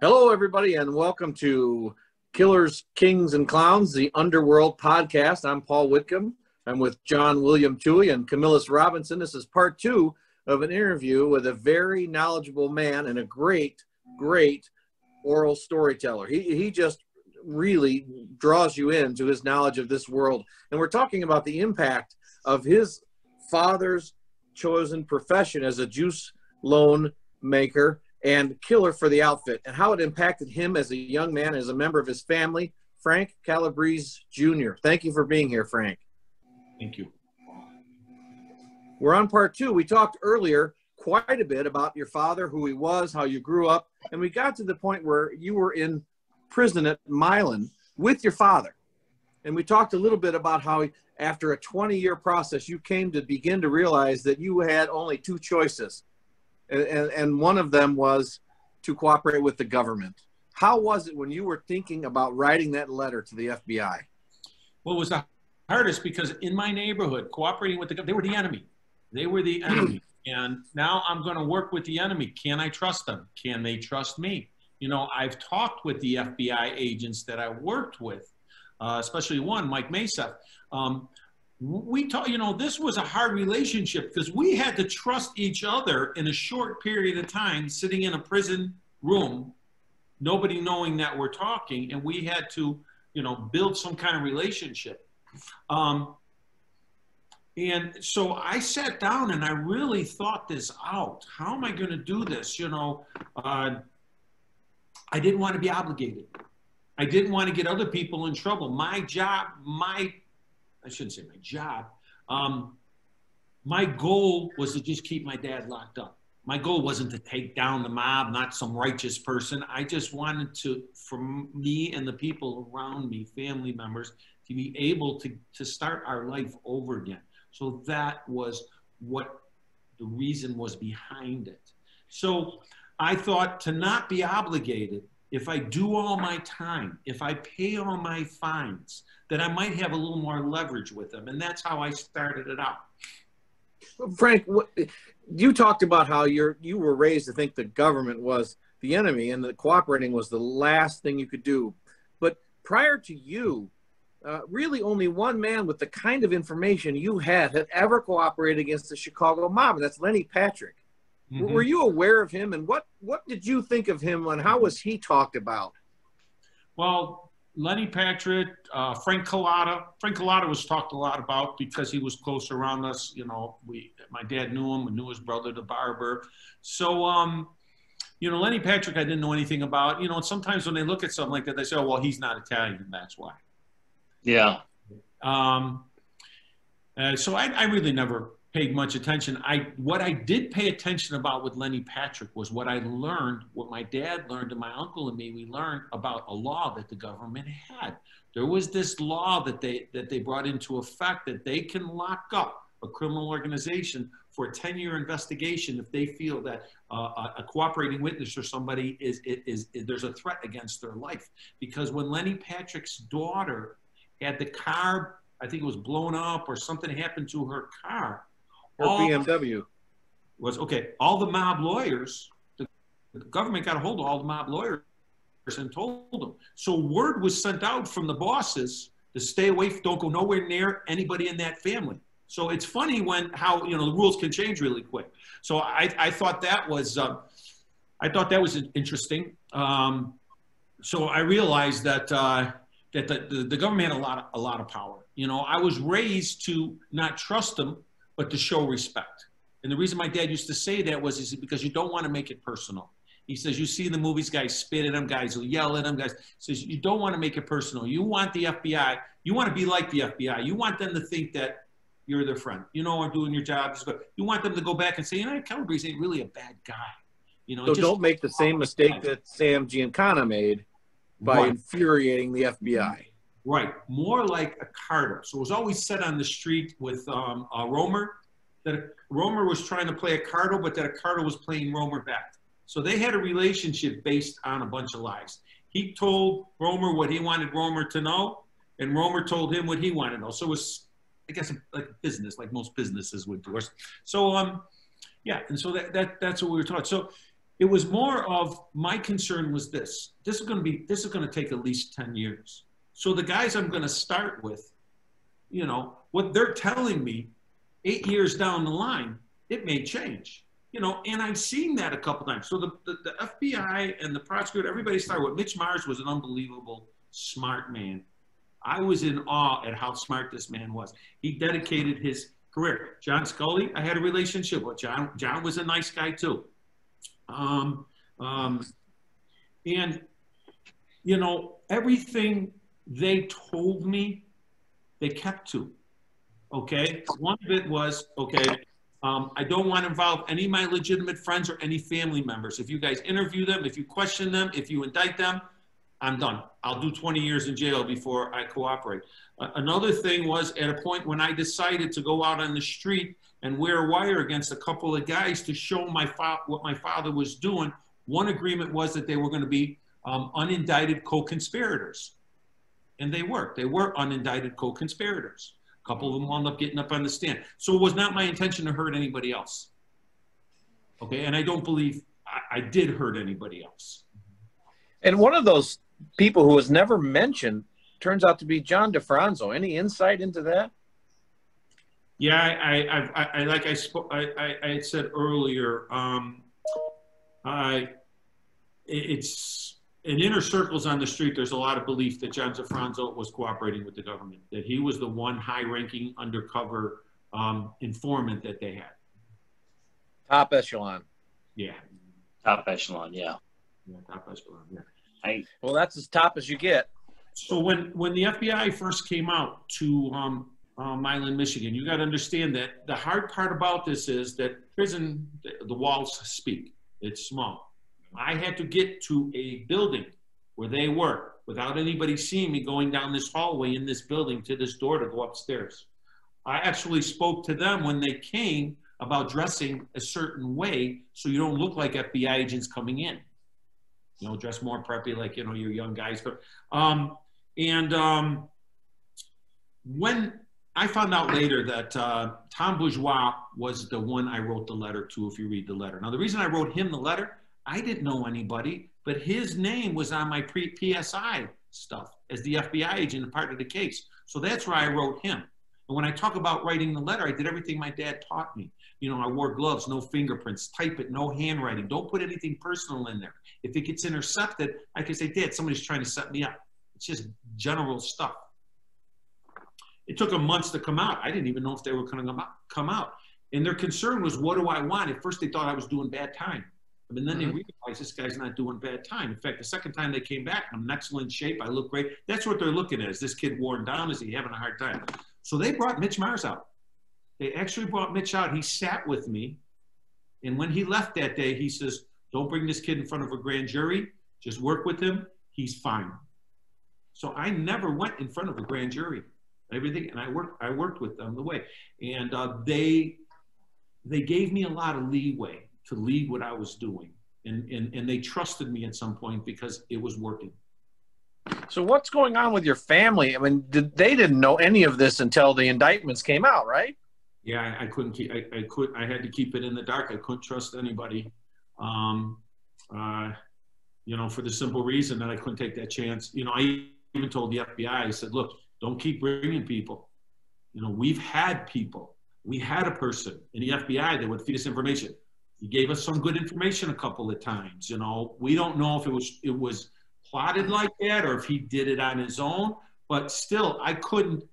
Hello, everybody, and welcome to Killers, Kings, and Clowns, the Underworld podcast. I'm Paul Whitcombe. I'm with John William Touhy and Camillus Robinson. This is part two of an interview with a very knowledgeable man and a great, great oral storyteller. He, he just really draws you into his knowledge of this world. And we're talking about the impact of his father's chosen profession as a juice loan maker and killer for the outfit and how it impacted him as a young man, as a member of his family, Frank Calabrese Jr. Thank you for being here, Frank. Thank you. We're on part two. We talked earlier quite a bit about your father, who he was, how you grew up, and we got to the point where you were in prison at Milan with your father. And we talked a little bit about how after a 20 year process, you came to begin to realize that you had only two choices and, and, one of them was to cooperate with the government. How was it when you were thinking about writing that letter to the FBI? Well, it was the hardest because in my neighborhood, cooperating with the they were the enemy. They were the enemy. and now I'm going to work with the enemy. Can I trust them? Can they trust me? You know, I've talked with the FBI agents that I worked with, uh, especially one, Mike Maseth. Um, we talk, you know, this was a hard relationship because we had to trust each other in a short period of time, sitting in a prison room, nobody knowing that we're talking, and we had to, you know, build some kind of relationship. Um, and so I sat down and I really thought this out. How am I going to do this? You know, uh, I didn't want to be obligated. I didn't want to get other people in trouble. My job, my I shouldn't say my job. Um, my goal was to just keep my dad locked up. My goal wasn't to take down the mob, not some righteous person. I just wanted to, for me and the people around me, family members, to be able to, to start our life over again. So that was what the reason was behind it. So I thought to not be obligated, if I do all my time, if I pay all my fines, that I might have a little more leverage with them. And that's how I started it out. Frank, you talked about how you're, you were raised to think the government was the enemy and that cooperating was the last thing you could do. But prior to you, uh, really only one man with the kind of information you had had ever cooperated against the Chicago mob, and that's Lenny Patrick. Mm-hmm. Were you aware of him, and what what did you think of him, and how was he talked about? Well, Lenny Patrick, uh, Frank Cullotta. Frank Cullotta was talked a lot about because he was close around us. You know, we my dad knew him, we knew his brother, the barber. So, um, you know, Lenny Patrick, I didn't know anything about. You know, and sometimes when they look at something like that, they say, "Oh, well, he's not Italian, and that's why." Yeah. Um, uh, so I, I really never paid much attention. I what I did pay attention about with Lenny Patrick was what I learned, what my dad learned and my uncle and me, we learned about a law that the government had. There was this law that they that they brought into effect that they can lock up a criminal organization for a 10-year investigation if they feel that uh, a cooperating witness or somebody is, is, is, there's a threat against their life. Because when Lenny Patrick's daughter had the car, I think it was blown up or something happened to her car, or all, BMW. Was okay. All the mob lawyers, the, the government got a hold of all the mob lawyers and told them. So word was sent out from the bosses to stay away, don't go nowhere near anybody in that family. So it's funny when how you know the rules can change really quick. So I, I thought that was uh, I thought that was interesting. Um, so I realized that uh, that the, the, the, government had a lot of, a lot of power. You know, I was raised to not trust them but to show respect. And the reason my dad used to say that was is because you don't want to make it personal. He says, you see in the movies, guys spit at them, guys will yell at them, guys. He says, you don't want to make it personal. You want the FBI, you want to be like the FBI. You want them to think that you're their friend. You know, I'm doing your job. You want them to go back and say, you know, Calabrese ain't really a bad guy. You know, so don't make the same mistake that Sam Giancana made by right. infuriating the FBI. Right, more like a Carter. So it was always said on the street with um, uh, Roemer that Roemer was trying to play Accardo, but that Accardo was playing Roemer back. So they had a relationship based on a bunch of lies. He told Roemer what he wanted Roemer to know, and Roemer told him what he wanted to know. So it was, I guess, like business, like most businesses would do. So, um, yeah, and so that, that that's what we were taught. So it was more of my concern was this. This is going to be, this is going to take at least 10 years. So the guys I'm going to start with, you know, what they're telling me eight years down the line, it may change. You know, and I've seen that a couple times. So the, the, the FBI and the prosecutor, everybody started with Mitch Mars was an unbelievable smart man. I was in awe at how smart this man was. He dedicated his career. John Scully, I had a relationship with. John, John was a nice guy too. Um, um, and, you know, everything they told me, they kept to. Okay. One of it was, okay, um, I don't want to involve any of my legitimate friends or any family members. If you guys interview them, if you question them, if you indict them, I'm done. I'll do 20 years in jail before I cooperate. Uh, another thing was at a point when I decided to go out on the street and wear wire against a couple of guys to show my fa- what my father was doing. One agreement was that they were going to be um, unindicted co-conspirators, and they were. They were unindicted co-conspirators. A couple of them wound up getting up on the stand. So it was not my intention to hurt anybody else. Okay, and I don't believe I, I did hurt anybody else. And one of those people who was never mentioned turns out to be John DiFronzo. Any insight into that? Yeah, I, I, I, I like I spoke, I, I, I said earlier, um, I, it's in inner circles on the street. There's a lot of belief that John DiFronzo was cooperating with the government, that he was the one high-ranking undercover um, informant that they had. Top echelon. Yeah. Top echelon. Yeah. Yeah, top echelon. Yeah. I, well, that's as top as you get. So when when the FBI first came out to um, uh, Milan, Michigan. You got to understand that the hard part about this is that prison, the, the walls speak. It's small. I had to get to a building where they were without anybody seeing me going down this hallway in this building to this door to go upstairs. I actually spoke to them when they came about dressing a certain way so you don't look like FBI agents coming in. You know, dress more preppy like, you know, you're young guys. But, um, and um, when I found out later that uh, Tom Bourgeois was the one I wrote the letter to, if you read the letter. Now, the reason I wrote him the letter, I didn't know anybody, but his name was on my pre PSI stuff as the FBI agent and part of the case. So that's why I wrote him. And when I talk about writing the letter, I did everything my dad taught me. You know, I wore gloves, no fingerprints, type it, no handwriting. Don't put anything personal in there. If it gets intercepted, I can say, Dad, somebody's trying to set me up. It's just general stuff. It took them months to come out. I didn't even know if they were going to come out. And their concern was, what do I want? At first, they thought I was doing bad time. And then mm-hmm. they realized this guy's not doing bad time. In fact, the second time they came back, I'm in excellent shape. I look great. That's what they're looking at. Is this kid worn down? Is he having a hard time? So they brought Mitch Mars out. They actually brought Mitch out. He sat with me. And when he left that day, he says, don't bring this kid in front of a grand jury. Just work with him. He's fine. So I never went in front of a grand jury everything. And I worked, I worked with them the way, and uh, they, they gave me a lot of leeway to lead what I was doing. And, and, and they trusted me at some point because it was working. So what's going on with your family? I mean, did, they didn't know any of this until the indictments came out, right? Yeah, I, I couldn't keep. I, I could. I had to keep it in the dark. I couldn't trust anybody. Um, uh, you know, for the simple reason that I couldn't take that chance. You know, I even told the FBI. I said, "Look, don't keep bringing people. You know, we've had people. We had a person in the FBI that would feed us information. He gave us some good information a couple of times. You know, we don't know if it was it was plotted like that or if he did it on his own. But still, I couldn't.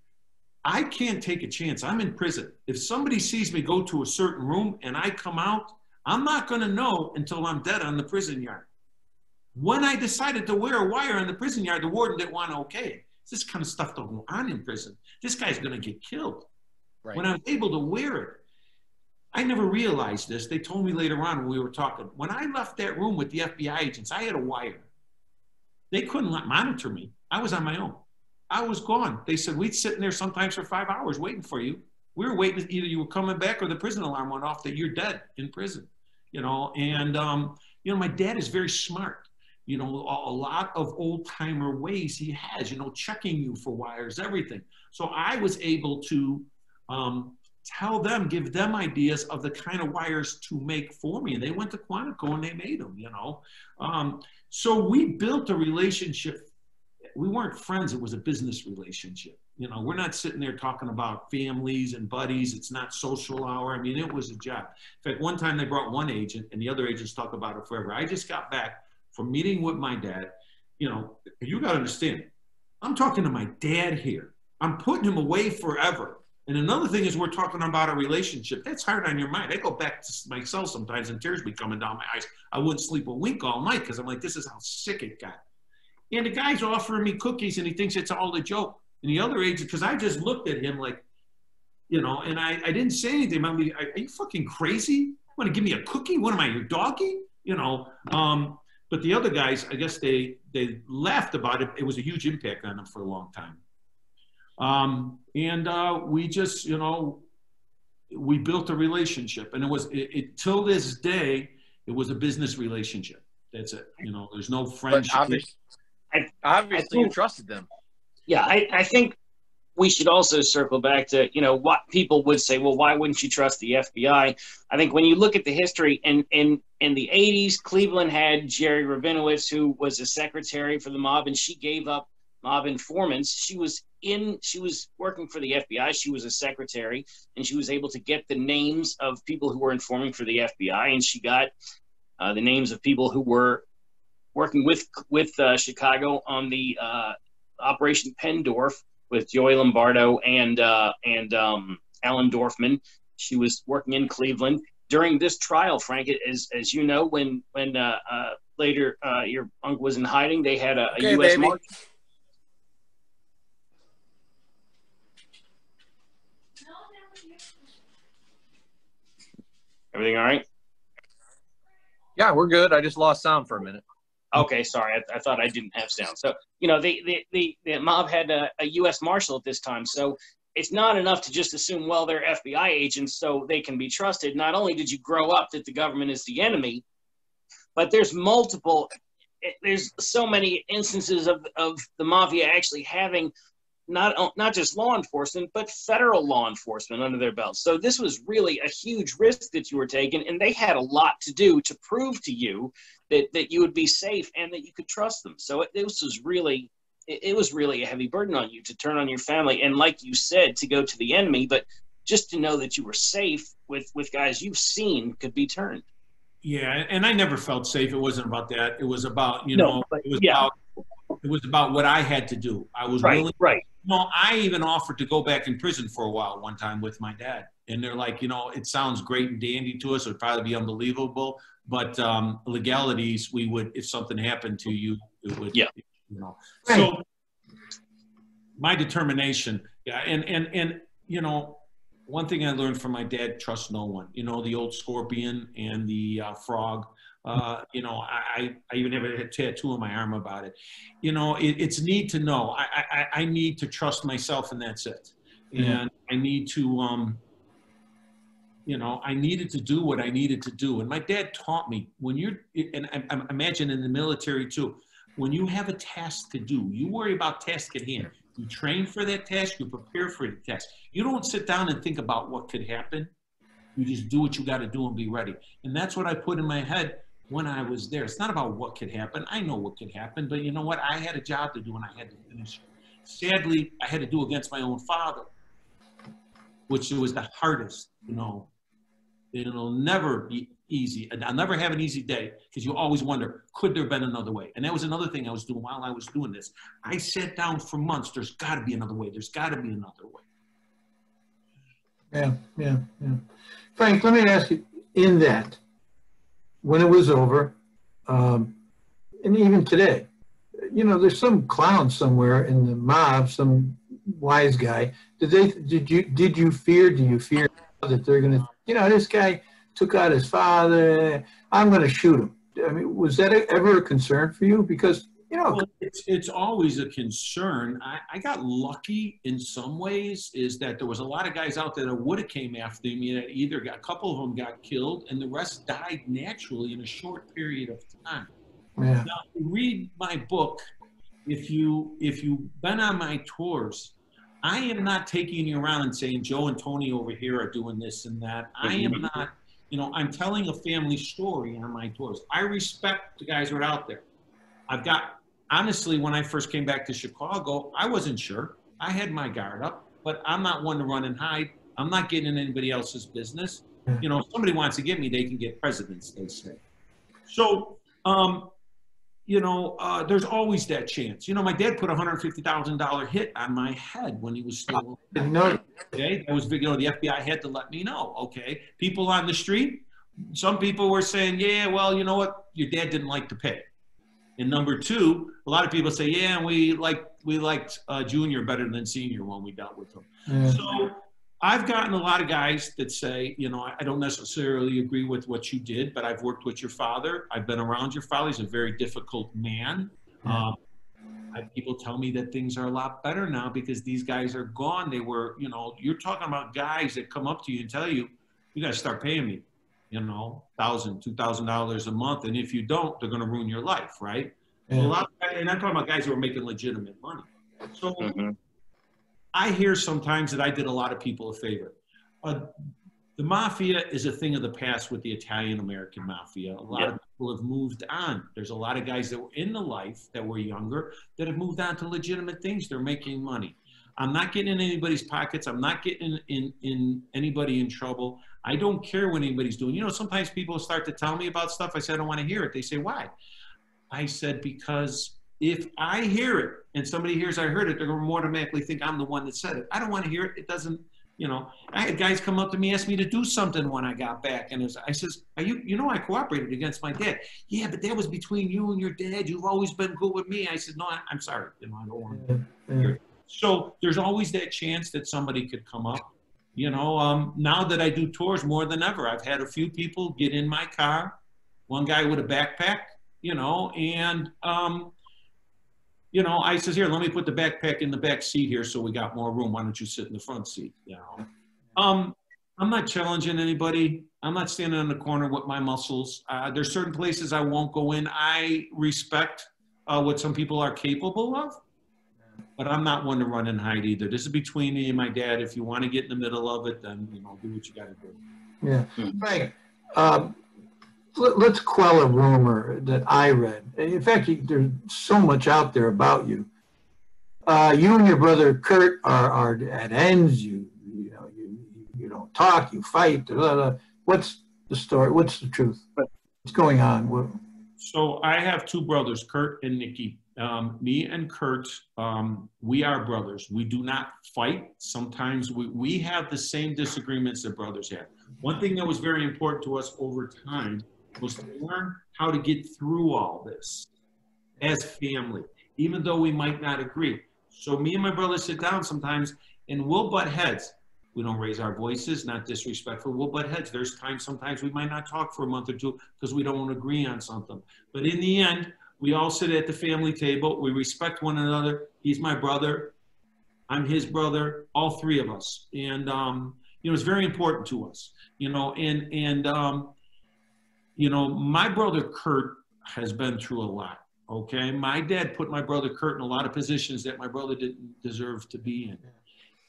I can't take a chance. I'm in prison. If somebody sees me go to a certain room and I come out, I'm not going to know until I'm dead on the prison yard. When I decided to wear a wire on the prison yard, the warden didn't want to okay. This kind of stuff don't go on in prison. This guy's going to get killed. Right. When I was able to wear it, I never realized this. They told me later on when we were talking. When I left that room with the FBI agents, I had a wire. They couldn't monitor me. I was on my own. I was gone. They said, we'd sit in there sometimes for five hours waiting for you. We were waiting, either you were coming back or the prison alarm went off that you're dead in prison, you know. And, um, you know, my dad is very smart you know, a, a lot of old timer ways he has, you know, checking you for wires, everything. So I was able to um, tell them, give them ideas of the kind of wires to make for me. And they went to Quantico and they made them, you know. Um, so we built a relationship. We weren't friends, it was a business relationship. You know, we're not sitting there talking about families and buddies. It's not social hour. I mean, it was a job. In fact, one time they brought one agent and the other agents talk about it forever. I just got back from meeting with my dad. You know, you got to understand, I'm talking to my dad here. I'm putting him away forever. And another thing is we're talking about a relationship. That's hard on your mind. I go back to myself sometimes and tears be coming down my eyes. I wouldn't sleep a wink all night because I'm like, this is how sick it got. And the guy's offering me cookies and he thinks it's all a joke. And the other agent, because I just looked at him like, you know, and I, I didn't say anything. I'm like, are you fucking crazy? You want to give me a cookie? What am I, your doggy? You know, um, but the other guys, I guess they, they laughed about it. It was a huge impact on them for a long time. Um, and uh, we just, you know, we built a relationship, and it was it, it, till this day, it was a business relationship. That's it. You know, there's no friendship. obviously, I, obviously I think, you trusted them. Yeah, I, I think we should also circle back to you know what people would say well why wouldn't you trust the fbi i think when you look at the history in in in the 80s cleveland had jerry rabinowitz who was a secretary for the mob and she gave up mob informants. She was in, she was working for the FBI. She was a secretary, and she was able to get the names of people who were informing for the FBI, and she got uh, the names of people who were working with with uh, Chicago on the uh, Operation Pendorf with Joey Lombardo and uh, and um, Allen Dorfman. She was working in Cleveland during this trial. Frank, as as you know, when when uh, uh, later your uncle was in hiding, they had a, a okay, U.S. Marshal Everything all right? Yeah, we're good. I just lost sound for a minute. Okay, sorry. I, I thought I didn't have sound. So, you know, the, the, the, the mob had a, a U.S. Marshal at this time. So it's not enough to just assume, well, they're FBI agents, so they can be trusted. Not only did you grow up that the government is the enemy, but there's multiple, eh, there's so many instances of, of the mafia actually having not uh, not just law enforcement but federal law enforcement under their belts. So this was really a huge risk that you were taking, and they had a lot to do to prove to you that that you would be safe and that you could trust them. So it, this was really it, it was really a heavy burden on you to turn on your family and, like you said, to go to the enemy, but just to know that you were safe with with guys you've seen could be turned. Yeah, and I never felt safe. It wasn't about that. It was about you No, know, but- it was yeah. about it was about what I had to do. I was Right, willing. right. No, I even offered to go back in prison for a while one time with my dad, and they're like, you know, it sounds great and dandy to us. It would probably be unbelievable, but um, legalities, we would if something happened to you, it would. Yeah. You know. So my determination, yeah, and and and you know, one thing I learned from my dad: trust no one. You know, the old scorpion and the uh, frog. Uh, you know, I, I even have a tattoo on my arm about it. You know, it, it's need to know. I, I, I need to trust myself, and that's it. Mhm. And I need to, um, you know, I needed to do what I needed to do. And my dad taught me when you're, and I, I imagine in the military too, when you have a task to do, you worry about task at hand. You train for that task, you prepare for the task. You don't sit down and think about what could happen. You just do what you got to do and be ready. And that's what I put in my head when I was there. It's not about what could happen. I know what could happen, but you know what? I had a job to do and I had to finish. Sadly, I had to do against my own father, which was the hardest, you know. It'll never be easy. And I'll never have an easy day because you always wonder, could there have been another way? And that was another thing I was doing while I was doing this. I sat down for months. There's got to be another way. There's got to be another way. Yeah, yeah, yeah. Frank, let me ask you, in that, when it was over, um, and even today, you know, there's some clown somewhere in the mob, some wise guy. Did they, did you, did you fear, do you fear that they're gonna, you know, this guy took out his father, I'm gonna shoot him? I mean, was that ever a concern for you? Because, you know, Well, it's, it's always a concern. I, I got lucky in some ways is that there was a lot of guys out there that would have came after me that either got, a couple of them got killed and the rest died naturally in a short period of time. yeah, Now, read my book, if you if you've been on my tours, I am not taking you around and saying Joe and Tony over here are doing this and that. I am not, you know, I'm telling a family story on my tours. I respect the guys who are out there. I've got, honestly, when I first came back to Chicago, I wasn't sure. I had my guard up, but I'm not one to run and hide. I'm not getting in anybody else's business. You know, if somebody wants to get me, they can get presidents, they say. So, um, you know, uh, there's always that chance. You know, my dad put a hundred fifty thousand dollar hit on my head when he was still. Didn't. Okay, that was big. You know, the FBI had to let me know. Okay, people on the street, some people were saying, "Yeah, well, you know what, your dad didn't like to pay." And number two, a lot of people say, "Yeah, we like we liked uh, Junior better than Senior when we dealt with them. Yeah. So I've gotten a lot of guys that say, you know, I don't necessarily agree with what you did, but I've worked with your father. I've been around your father. He's a very difficult man. Um, I people tell me that things are a lot better now because these guys are gone. They were, you know, you're talking about guys that come up to you and tell you, you got to start paying me, you know, thousand, two thousand dollars a month, and if you don't, they're going to ruin your life, right? So a lot, of, and I'm talking about guys who are making legitimate money. So Mhm. I hear sometimes that I did a lot of people a favor. Uh, the mafia is a thing of the past with the Italian American mafia. A lot Yeah. of people have moved on. There's a lot of guys that were in the life that were younger that have moved on to legitimate things. They're making money. I'm not getting in anybody's pockets. I'm not getting in, in anybody in trouble. I don't care what anybody's doing. You know, sometimes people start to tell me about stuff. I say, I don't want to hear it. They say, why? I said, because if I hear it and somebody hears I heard it, they're going to automatically think I'm the one that said it. I don't want to hear it. It doesn't, you know. I had guys come up to me, ask me to do something when I got back, and was, I says, "Are you, you know, I cooperated against my dad." Yeah, but that was between you and your dad. You've always been good with me. I said, "No, I, I'm sorry. You know, I don't want." to so there's always that chance that somebody could come up. You know, um, now that I do tours more than ever, I've had a few people get in my car. One guy with a backpack, you know, and um, you know, I says, "Here, let me put the backpack in the back seat here, so we got more room. Why don't you sit in the front seat?" You know, um, I'm not challenging anybody. I'm not standing in the corner with my muscles. Uh, there's certain places I won't go in. I respect uh, what some people are capable of but I'm not one to run and hide either. This is between me and my dad. If you want to get in the middle of it, then you know, do what you got to do. Yeah, Hmm. Frank, um, let, let's quell a rumor that I read. In fact, you- there's so much out there about you. Uh, you and your brother Kurt are, are at ends. You, you know, you, you don't talk, you fight. Blah, blah. What's the story? What's the truth? What's going on? What, So I have two brothers, Kurt and Nikki. Um, me and Kurt, um, we are brothers. We do not fight. Sometimes we, we have the same disagreements that brothers have. One thing that was very important to us over time was to learn how to get through all this as family, even though we might not agree. So me and my brother sit down sometimes and we'll butt heads. We don't raise our voices, not disrespectful. We'll butt heads. There's times sometimes we might not talk for a month or two because we don't agree on something. But in the end, we all sit at the family table. We respect one another. He's my brother. I'm his brother. All three of us. And um, you know, it's very important to us. You know, and and um, you know, my brother Kurt has been through a lot. Okay, my dad put my brother Kurt in a lot of positions that my brother didn't deserve to be in.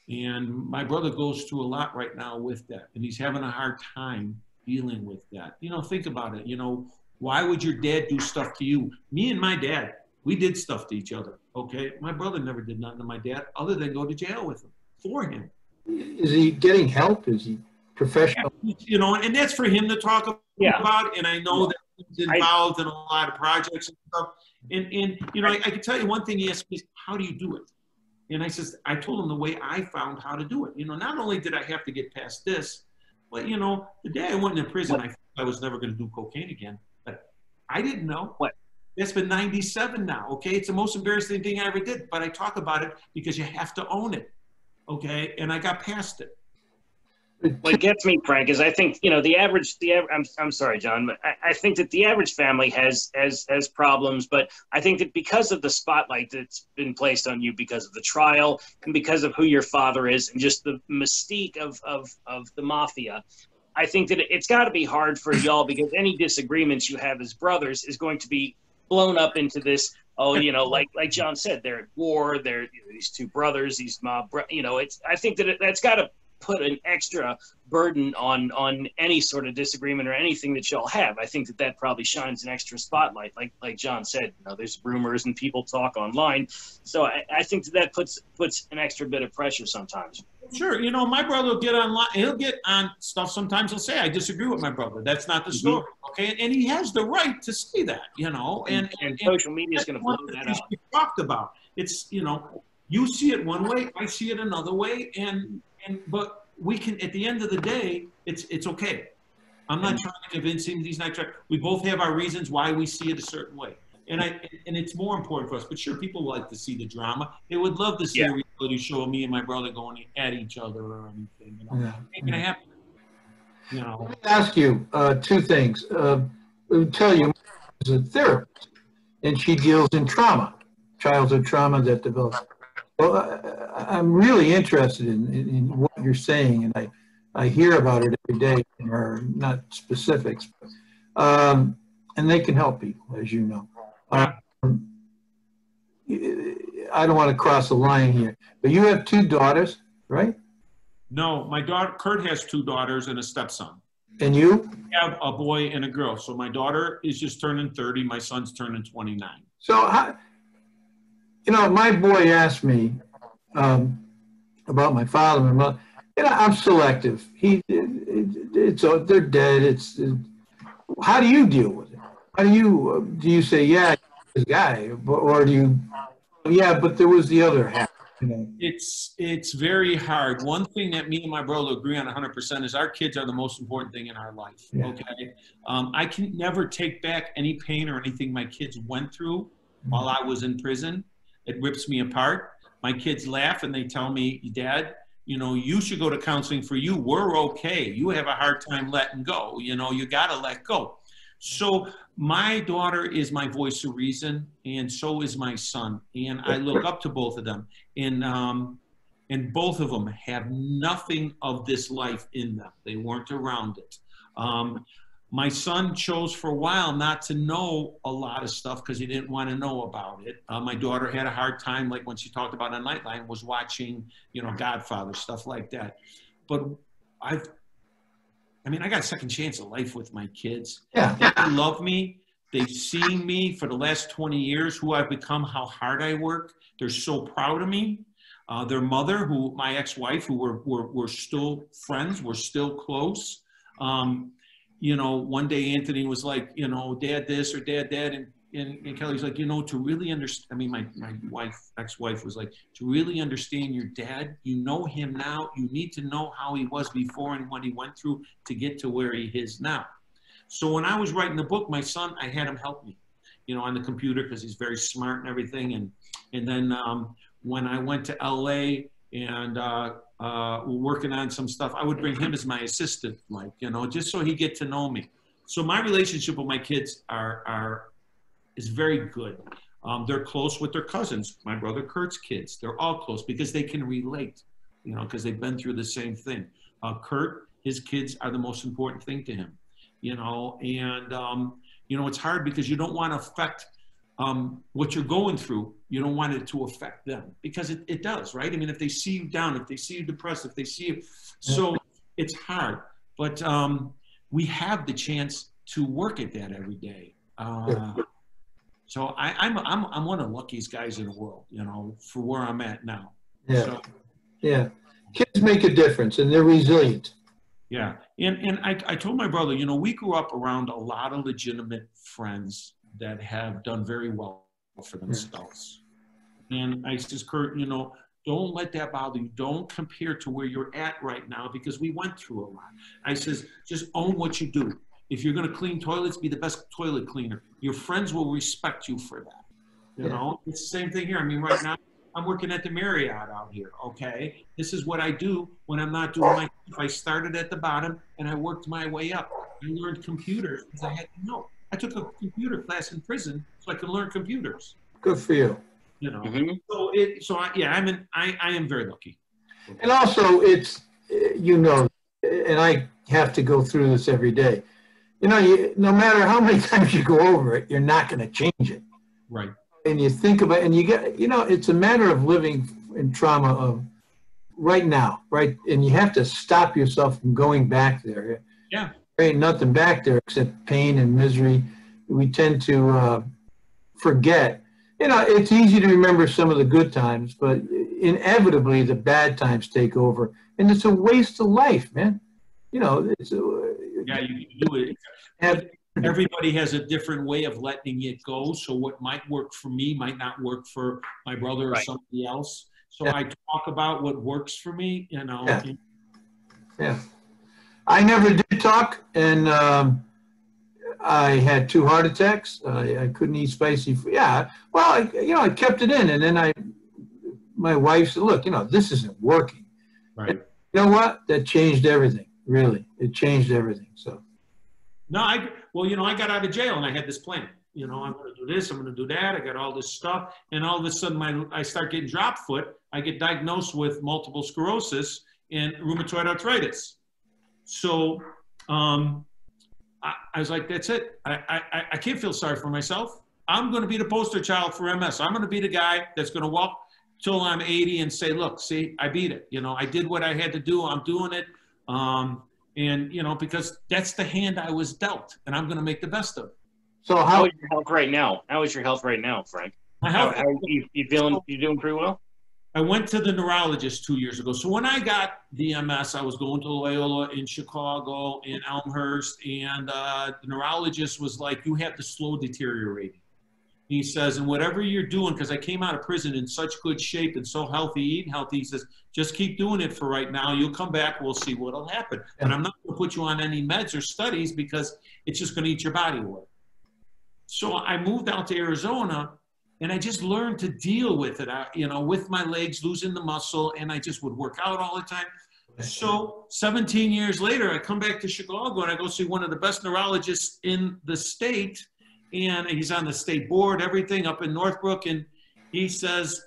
And my brother goes through a lot right now with that, and he's having a hard time dealing with that. You know, think about it. You know, why would your dad do stuff to you? Me and my dad, we did stuff to each other. Okay, my brother never did nothing to my dad other than go to jail with him for him. is he getting help? Is he professional? You know, and that's for him to talk Yeah. about. And I know that he's I- involved in a lot of projects and stuff. And and you know, I, I can tell you one thing. He asked me, "How do you do it?" And I says, I told him the way I found how to do it. You know, not only did I have to get past this, but you know, the day I went in prison, I thought I was never going to do cocaine again. I didn't know. What? It's been 97 now. Okay, it's the most embarrassing thing I ever did. But I talk about it because you have to own it. Okay, and I got past it. what gets me, Frank, is I think you know the average. The I'm I'm sorry, John, but I, I think that the average family has has has problems. But I think that because of the spotlight that's been placed on you, because of the trial, and because of who your father is, and just the mystique of of of the mafia. I think that it's got to be hard for y'all because any disagreements you have as brothers is going to be blown up into this oh, you know, like like John said, they're at war. They're you know, these two brothers, these mob. bro- You know, it's. I think that it, that's got to put an extra burden on on any sort of disagreement or anything that y'all have. I think that that probably shines an extra spotlight. Like like John said, you know, there's rumors and people talk online, so I, I think that that puts puts an extra bit of pressure sometimes. Sure, you know, my brother will get online. He'll get on stuff. Sometimes he'll say, "I disagree with my brother. That's not the Mhm. story." Okay, and, he has the right to say that. You know, and and, and, social media is going to blow of that up. talked about. It's you know, you see it one way, I see it another way, and and but we can. At the end of the day, it's it's okay. I'm not trying to convince him. He's not trying. We both have our reasons why we see it a certain way, and I and it's more important for us. But sure, people like to see the drama. They would love to see Yeah. a reality show of me and my brother going at each other or anything. You know, Yeah. ain't gonna happen. You know, Let me ask you uh, two things. Uh, I would tell you, is a therapist, and she deals in trauma, childhood trauma that develops. Well, I, I'm really interested in, in, in what you're saying, and I, I hear about it every day from her, not specifics, but, um, and they can help people, as you know. Um, I don't want to cross the line here, but you have two daughters, right? no, my daughter Kurt has two daughters and a stepson. And you? I have a boy and a girl. So my daughter is just turning 30. My son's turning 29. So, how, you know, my boy asked me um, about my father and mother. You know, I'm selective. He, it, it's uh, they're dead. It's it, how do you deal with it? How do you uh, do? You say, yeah, this guy, but- or do you, yeah, but there was the other half. You know, It's it's very hard. One thing that me and my brother agree on 100% is our kids are the most important thing in our life. Yeah. Okay, um, I can never take back any pain or anything my kids went through while I was in prison. It rips me apart. My kids laugh and they tell me, "Dad, you know, you should go to counseling for you. We're okay. You have a hard time letting go. You know, you got to let go." So my daughter is my voice of reason, and so is my son, and I look up to both of them. And um, and both of them have nothing of this life in them. They weren't around it. Um, my son chose for a while not to know a lot of stuff because he didn't want to know about it. Uh, my daughter had a hard time, like when she talked about a Nightline, was watching, you know, Godfather stuff like that. But I've, I mean, I got a second chance of life with my kids. yeah, They love me. They've seen me for the last 20 years, who I've become, how hard I work. They're so proud of me. Uh, their mother, who my ex-wife, who we're, we're, we're still friends, we're still close. Um, you know, one day Anthony was like, you know, dad this or dad that. And, and, and Kelly's like, you know, to really understand, I mean, my, my wife, ex-wife was like, to really understand your dad, you know him now. You need to know how he was before and what he went through to get to where he is now. So when I was writing the book, my son, I had him help me, you know, on the computer because he's very smart and everything. And and then um, when I went to LA and uh, uh, working on some stuff, I would bring him as my assistant, like you know, just so he get to know me. So my relationship with my kids are are is very good. Um, they're close with their cousins. My brother Kurt's kids, they're all close because they can relate, you know, because they've been through the same thing. Uh, Kurt, his kids are the most important thing to him you know, and um, you know it's hard because you don't want to affect um, what you're going through. You don't want it to affect them because it, it does, right? I mean, if they see you down, if they see you depressed, if they see you, so it's hard. But um, we have the chance to work at that every day. Uh, so I, I'm I'm I'm one of the luckiest guys in the world, you know, for where I'm at now. yeah, So, yeah. Kids make a difference, and they're resilient. Yeah, and and I, I told my brother, you know, we grew up around a lot of legitimate friends that have done very well for themselves. And I says, Kurt, you know, don't let that bother you. Don't compare to where you're at right now because we went through a lot. I says, just own what you do. If you're going to clean toilets, be the best toilet cleaner. Your friends will respect you for that. You Yeah. know, it's the same thing here. I mean, right now, I'm working at the Marriott out here, okay? This is what I do when I'm not doing my I started at the bottom and I worked my way up. I learned computers because I had to know. I took a computer class in prison so I could learn computers. Good for you. You know, Mhm. so it. So I, yeah, I'm in. I, I am very lucky. And also, it's, uh, you know, and I have to go through this every day. You know, you, no matter how many times you go over it, you're not going to change it. Right. and you think about, it, and you get, you know, it's a matter of living in trauma of right now, right? And you have to stop yourself from going back there. Yeah. There ain't nothing back there except pain and misery. We tend to uh, forget. You know, it's easy to remember some of the good times, but inevitably the bad times take over, and it's a waste of life, man. You know, it's a, Yeah, you can do it. Have, Everybody has a different way of letting it go. So what might work for me might not work for my brother or Right. somebody else. So Yeah. I talk about what works for me, you know. Yeah. Yeah. I never did talk, and um, I had two heart attacks. I, I couldn't eat spicy food. Yeah, well, I, you know, I kept it in, and then I, my wife said, "Look, you know, this isn't working." Right. You know what? That changed everything. Really, it changed everything. So, No, I well, you know, I got out of jail and I had this plan. You know, I'm going to do this, I'm going to do that. I got all this stuff, and all of a sudden, my I start getting drop foot. I get diagnosed with multiple sclerosis and rheumatoid arthritis. So, um, I, I was like, that's it. I, I I can't feel sorry for myself. I'm going to be the poster child for MS. I'm going to be the guy that's going to walk till I'm 80 and say, look, see, I beat it. You know, I did what I had to do. I'm doing it. Um, and you know because that's the hand I was dealt, and I'm going to make the best of it. so How how? is your health right now? How is your health right now, Frank? My How, health. how you, you feeling? You doing pretty well? I went to the neurologist two years ago. So when I got the MS, I was going to Loyola in Chicago, in Elmhurst, and uh, the neurologist was like, "You have to slow deteriorating." He says, and whatever you're doing, because I came out of prison in such good shape and so healthy, eating healthy, he says, just keep doing it for right now. You'll come back, we'll see what'll happen. And I'm not going to put you on any meds or studies because it's just going to eat your body away. So I moved out to Arizona and I just learned to deal with it, I, you know, with my legs, losing the muscle, and I just would work out all the time. So 17 years later, I come back to Chicago and I go see one of the best neurologists in the state, and he's on the state board, everything up in Northbrook, and he says,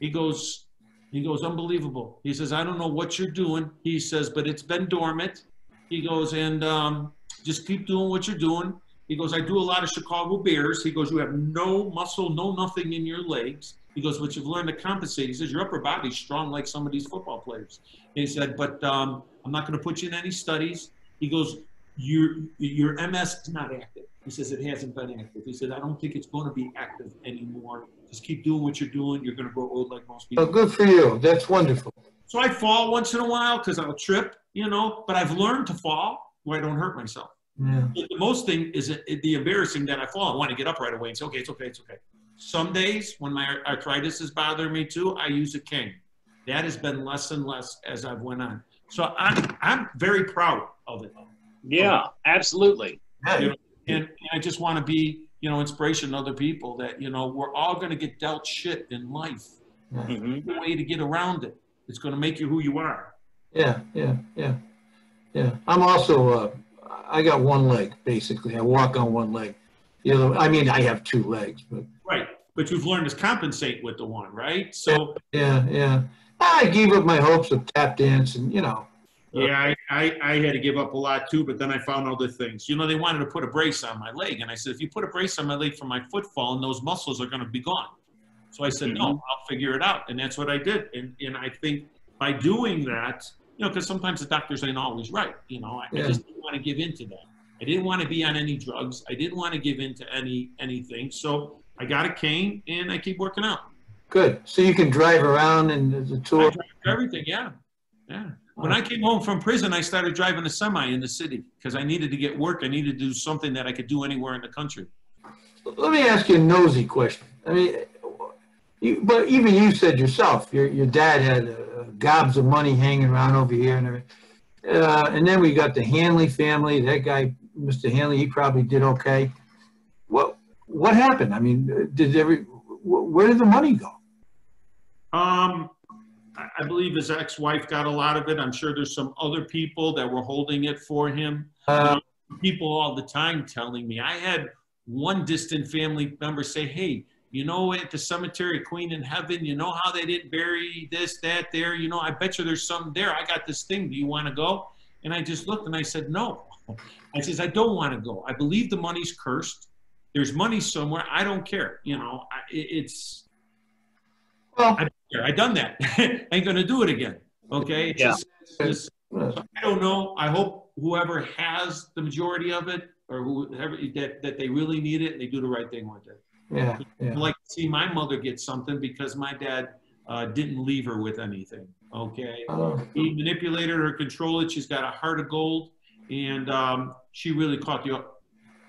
he goes, he goes, unbelievable. He says, I don't know what you're doing. He says, but it's been dormant. He goes, and um, just keep doing what you're doing. He goes, I do a lot of Chicago Bears. He goes, you have no muscle, no nothing in your legs. He goes, but you've learned to compensate. He says, your upper body's strong like some of these football players. He said, but um, I'm not going to put you in any studies. He goes, your, your MS is not active. He says, it hasn't been active. He said, I don't think it's going to be active anymore. Just keep doing what you're doing. You're going to grow old like most people. Oh, good for you. That's wonderful. So I fall once in a while because I'll trip, you know, but I've learned to fall where I don't hurt myself. Yeah. But the most thing is it- the embarrassing that I fall. I want to get up right away and say, okay, it's okay, it's okay. Some days when my arthritis is bothering me too, I use a cane. That has been less and less as I've went on. So I'm, I'm very proud of it. Yeah, absolutely. Yeah. You know, and, and I just want to be, you know, inspiration to other people that, you know, we're all going to get dealt shit in life. hmm The way to get around it. It's going to make you who you are. Yeah, yeah, yeah, yeah. I'm also, uh, I got one leg, basically. I walk on one leg. The other, I mean, I have two legs, but Right. But you've learned to compensate with the one, right? So yeah, yeah. I gave up my hopes of tap dance and, you know, yeah, I, I, I had to give up a lot too, but then I found other things. You know, they wanted to put a brace on my leg. And I said, if you put a brace on my leg for my footfall, and those muscles are going to be gone. So I said, no, mm-hmm. I'll figure it out. And that's what I did. And, and I think by doing that, you know, because sometimes the doctors ain't always right. You know, I, Yeah. I just didn't want to give in to that. I didn't want to be on any drugs. I didn't want to give in to any anything. So I got a cane and I keep working out. good. So you can drive around and the I tour. everything, yeah. Yeah. When I came home from prison, I started driving a semi in the city because I needed to get work. I needed to do something that I could do anywhere in the country. Let me ask you a nosy question. I mean, you, but even you said yourself, your, your dad had uh, gobs of money hanging around over here and everything. Uh, and then we got the Hanley family. That guy, Mr. Hanley, he probably did okay. What what happened? I mean, did every where did the money go? Um, I, believe his ex-wife got a lot of it. I'm sure there's some other people that were holding it for him. Uh, people all the time telling me. I had one distant family member say, "Hey, you know, at the cemetery, Queen in Heaven, you know how they didn't bury this, that, there. You know, I bet you there's something there. I got this thing. Do you want to go?" And I just looked and I said, "No." I says, "I don't want to go. I believe the money's cursed. there's money somewhere. I don't care. You know, I, it's Well, I, I done that. I ain't gonna do it again. Okay. It's Yeah. just- just- I don't know. I hope whoever has the majority of it, or whoever that that they really need it, and they do the right thing with it. yeah, yeah. I'd like to see my mother get something because my dad uh, didn't leave her with anything. Okay. Uh, He manipulated her, controlled it. She's got a heart of gold, and um, she really caught the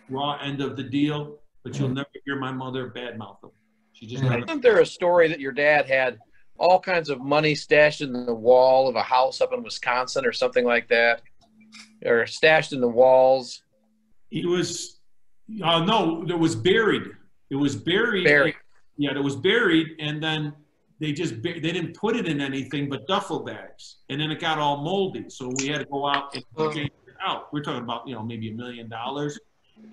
raw end of the deal. But you'll never hear my mother badmouth them. She just Yeah. Isn't there a story that your dad had all kinds of money stashed in the wall of a house up in Wisconsin or something like that? Or stashed in the walls? It was, uh, no, it was buried. It was buried. Buried. Yeah, it was buried, and then they just they didn't put it in anything but duffel bags, and then it got all moldy. So we had to go out and Oh. change it out. We're talking about you know maybe a million dollars.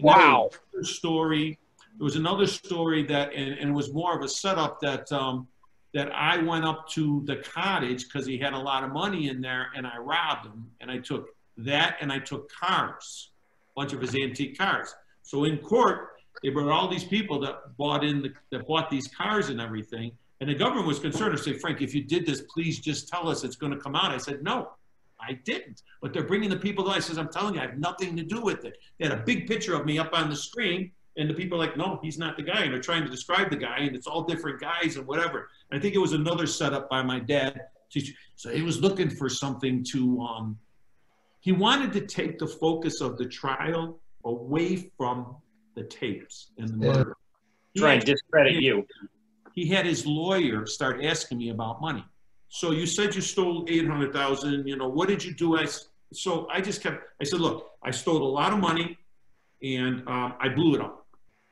Wow. Story. There was another story that, and, and it was more of a setup that um, that I went up to the cottage because he had a lot of money in there, and I robbed him, and I took that, and I took cars, a bunch of his antique cars. So in court, they brought all these people that bought in the, that bought these cars and everything, and the government was concerned to say, Frank, if you did this, please just tell us it's going to come out. I said, no, I didn't. But they're bringing the people that I says, I'm telling you, I have nothing to do with it. They had a big picture of me up on the screen, and the people are like, no, he's not the guy. And they're trying to describe the guy, and it's all different guys and whatever. And I think it was another setup by my dad. to- So he was looking for something to, um, he wanted to take the focus of the trial away from the tapes and the murder. He Try and had- discredit you. he had his lawyer start asking me about money. So you said you stole eight hundred thousand. You know what did you do? I s- so I just kept. I said, look, I stole a lot of money, and um, I blew it up.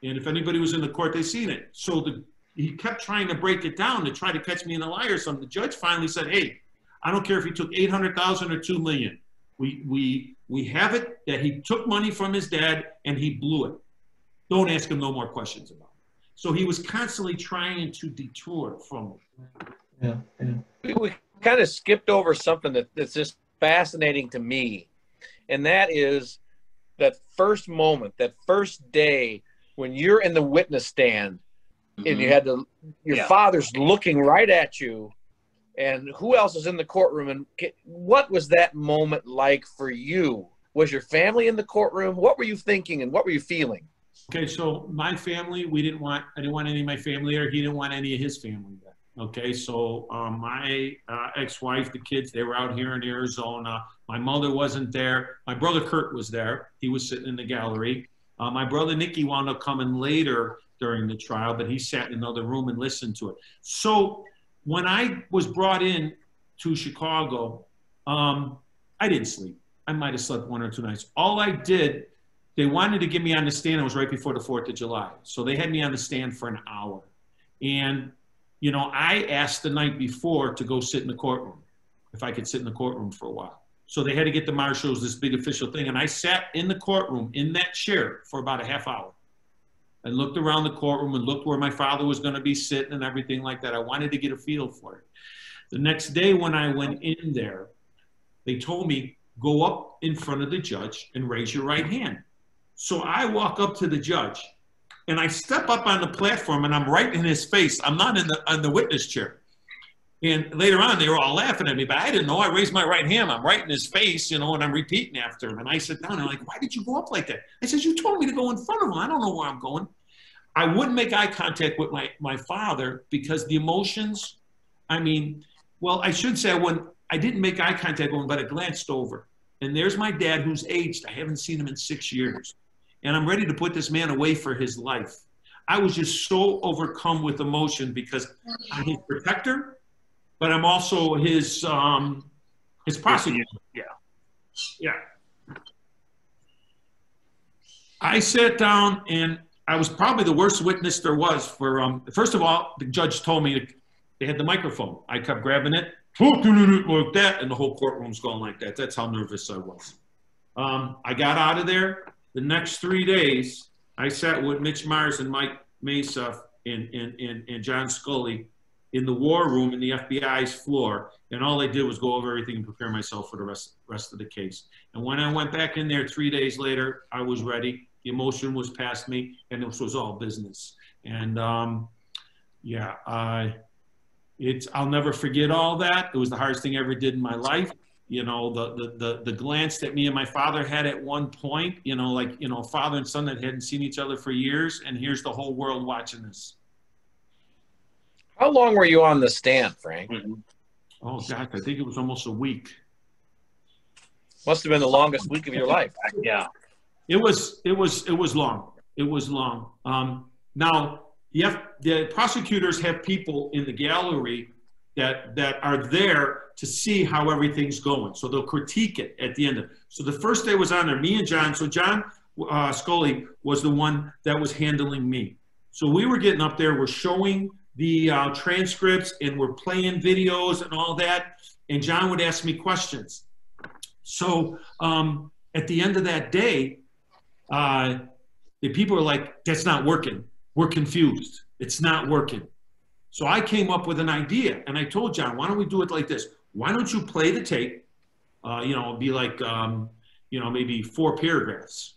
And if anybody was in the court, they seen it. So the he kept trying to break it down to try to catch me in a lie or something. The judge finally said, hey, I don't care if he took eight hundred thousand or two million. We we we have it that he took money from his dad and he blew it. Don't ask him no more questions about it. So he was constantly trying to detour from it. Yeah, yeah. we, we kind of skipped over something that, that's just fascinating to me, and that is that first moment, that first day when you're in the witness stand and you had to, your Yeah. father's looking right at you, and who else is in the courtroom? And what was that moment like for you? Was your family in the courtroom? What were you thinking and what were you feeling? Okay, so my family, we didn't want, I didn't want any of my family there. He didn't want any of his family there. Okay, so um, my uh, ex-wife, the kids, they were out here in Arizona. My mother wasn't there. My brother Kurt was there. He was sitting in the gallery. Uh, my brother Nicky wound up coming later during the trial, but he sat in another room and listened to it. So when I was brought in to Chicago, um, I didn't sleep. I might have slept one or two nights. All I did they wanted to get me on the stand. It was right before the Fourth of July, so they had me on the stand for an hour. And you know, I asked the night before to go sit in the courtroom, if I could sit in the courtroom for a while. So they had to get the marshals this big official thing, and I sat in the courtroom in that chair for about a half hour. and looked around the courtroom and looked where my father was going to be sitting and everything like that. I wanted to get a feel for it. The next day when I went in there, they told me go up in front of the judge and raise your right hand. So I walk up to the judge and I step up on the platform and I'm right in his face. I'm not in the on the witness chair. And later on, they were all laughing at me, but I didn't know. I raised my right hand. I'm right in his face, you know, and I'm repeating after him. And I sit down and I'm like, why did you go up like that? I said, you told me to go in front of him. I don't know where I'm going. I wouldn't make eye contact with my, my father because the emotions, I mean, well, I should say wouldn't, I didn't make eye contact with him, but I glanced over. And there's my dad who's aged. I haven't seen him in six years. And I'm ready to put this man away for his life. I was just so overcome with emotion because I'm his protector, but I'm also his um, his prosecutor. Yeah. Yeah. I sat down and I was probably the worst witness there was for um first of all, the judge told me they had the microphone. I kept grabbing it, like that, and the whole courtroom's going like that. That's how nervous I was. Um, I got out of there. The next three days, I sat with Mitch Mars and Mike Maseth and, and, and, and John Scully in the war room in the FBI's floor, and all they did was go over everything and prepare myself for the rest rest of the case. And when I went back in there three days later, I was ready. The emotion was past me, and this was all business. And um, yeah, I it's I'll never forget all that. It was the hardest thing I ever did in my life. You know, the the the, the glance that me and my father had at one point. You know, like you know, father and son that hadn't seen each other for years, and here's the whole world watching this. How long were you on the stand, Frank? Mhm. Oh gosh, I think it was almost a week. Must have been the longest week of your life. Yeah. It was it was it was long. It was long. Um, now the F, the prosecutors have people in the gallery that that are there to see how everything's going. So they'll critique it at the end of it. So the first day was on there, me and John. So John uh, Scully was the one that was handling me. So we were getting up there, we're showing the uh, transcripts and we're playing videos and all that. And John would ask me questions. So um, at the end of that day, uh, the people are like, that's not working. We're confused. It's not working. So I came up with an idea and I told John, why don't we do it like this? Why don't you play the tape? Uh, you know, be like, um, you know, maybe four paragraphs.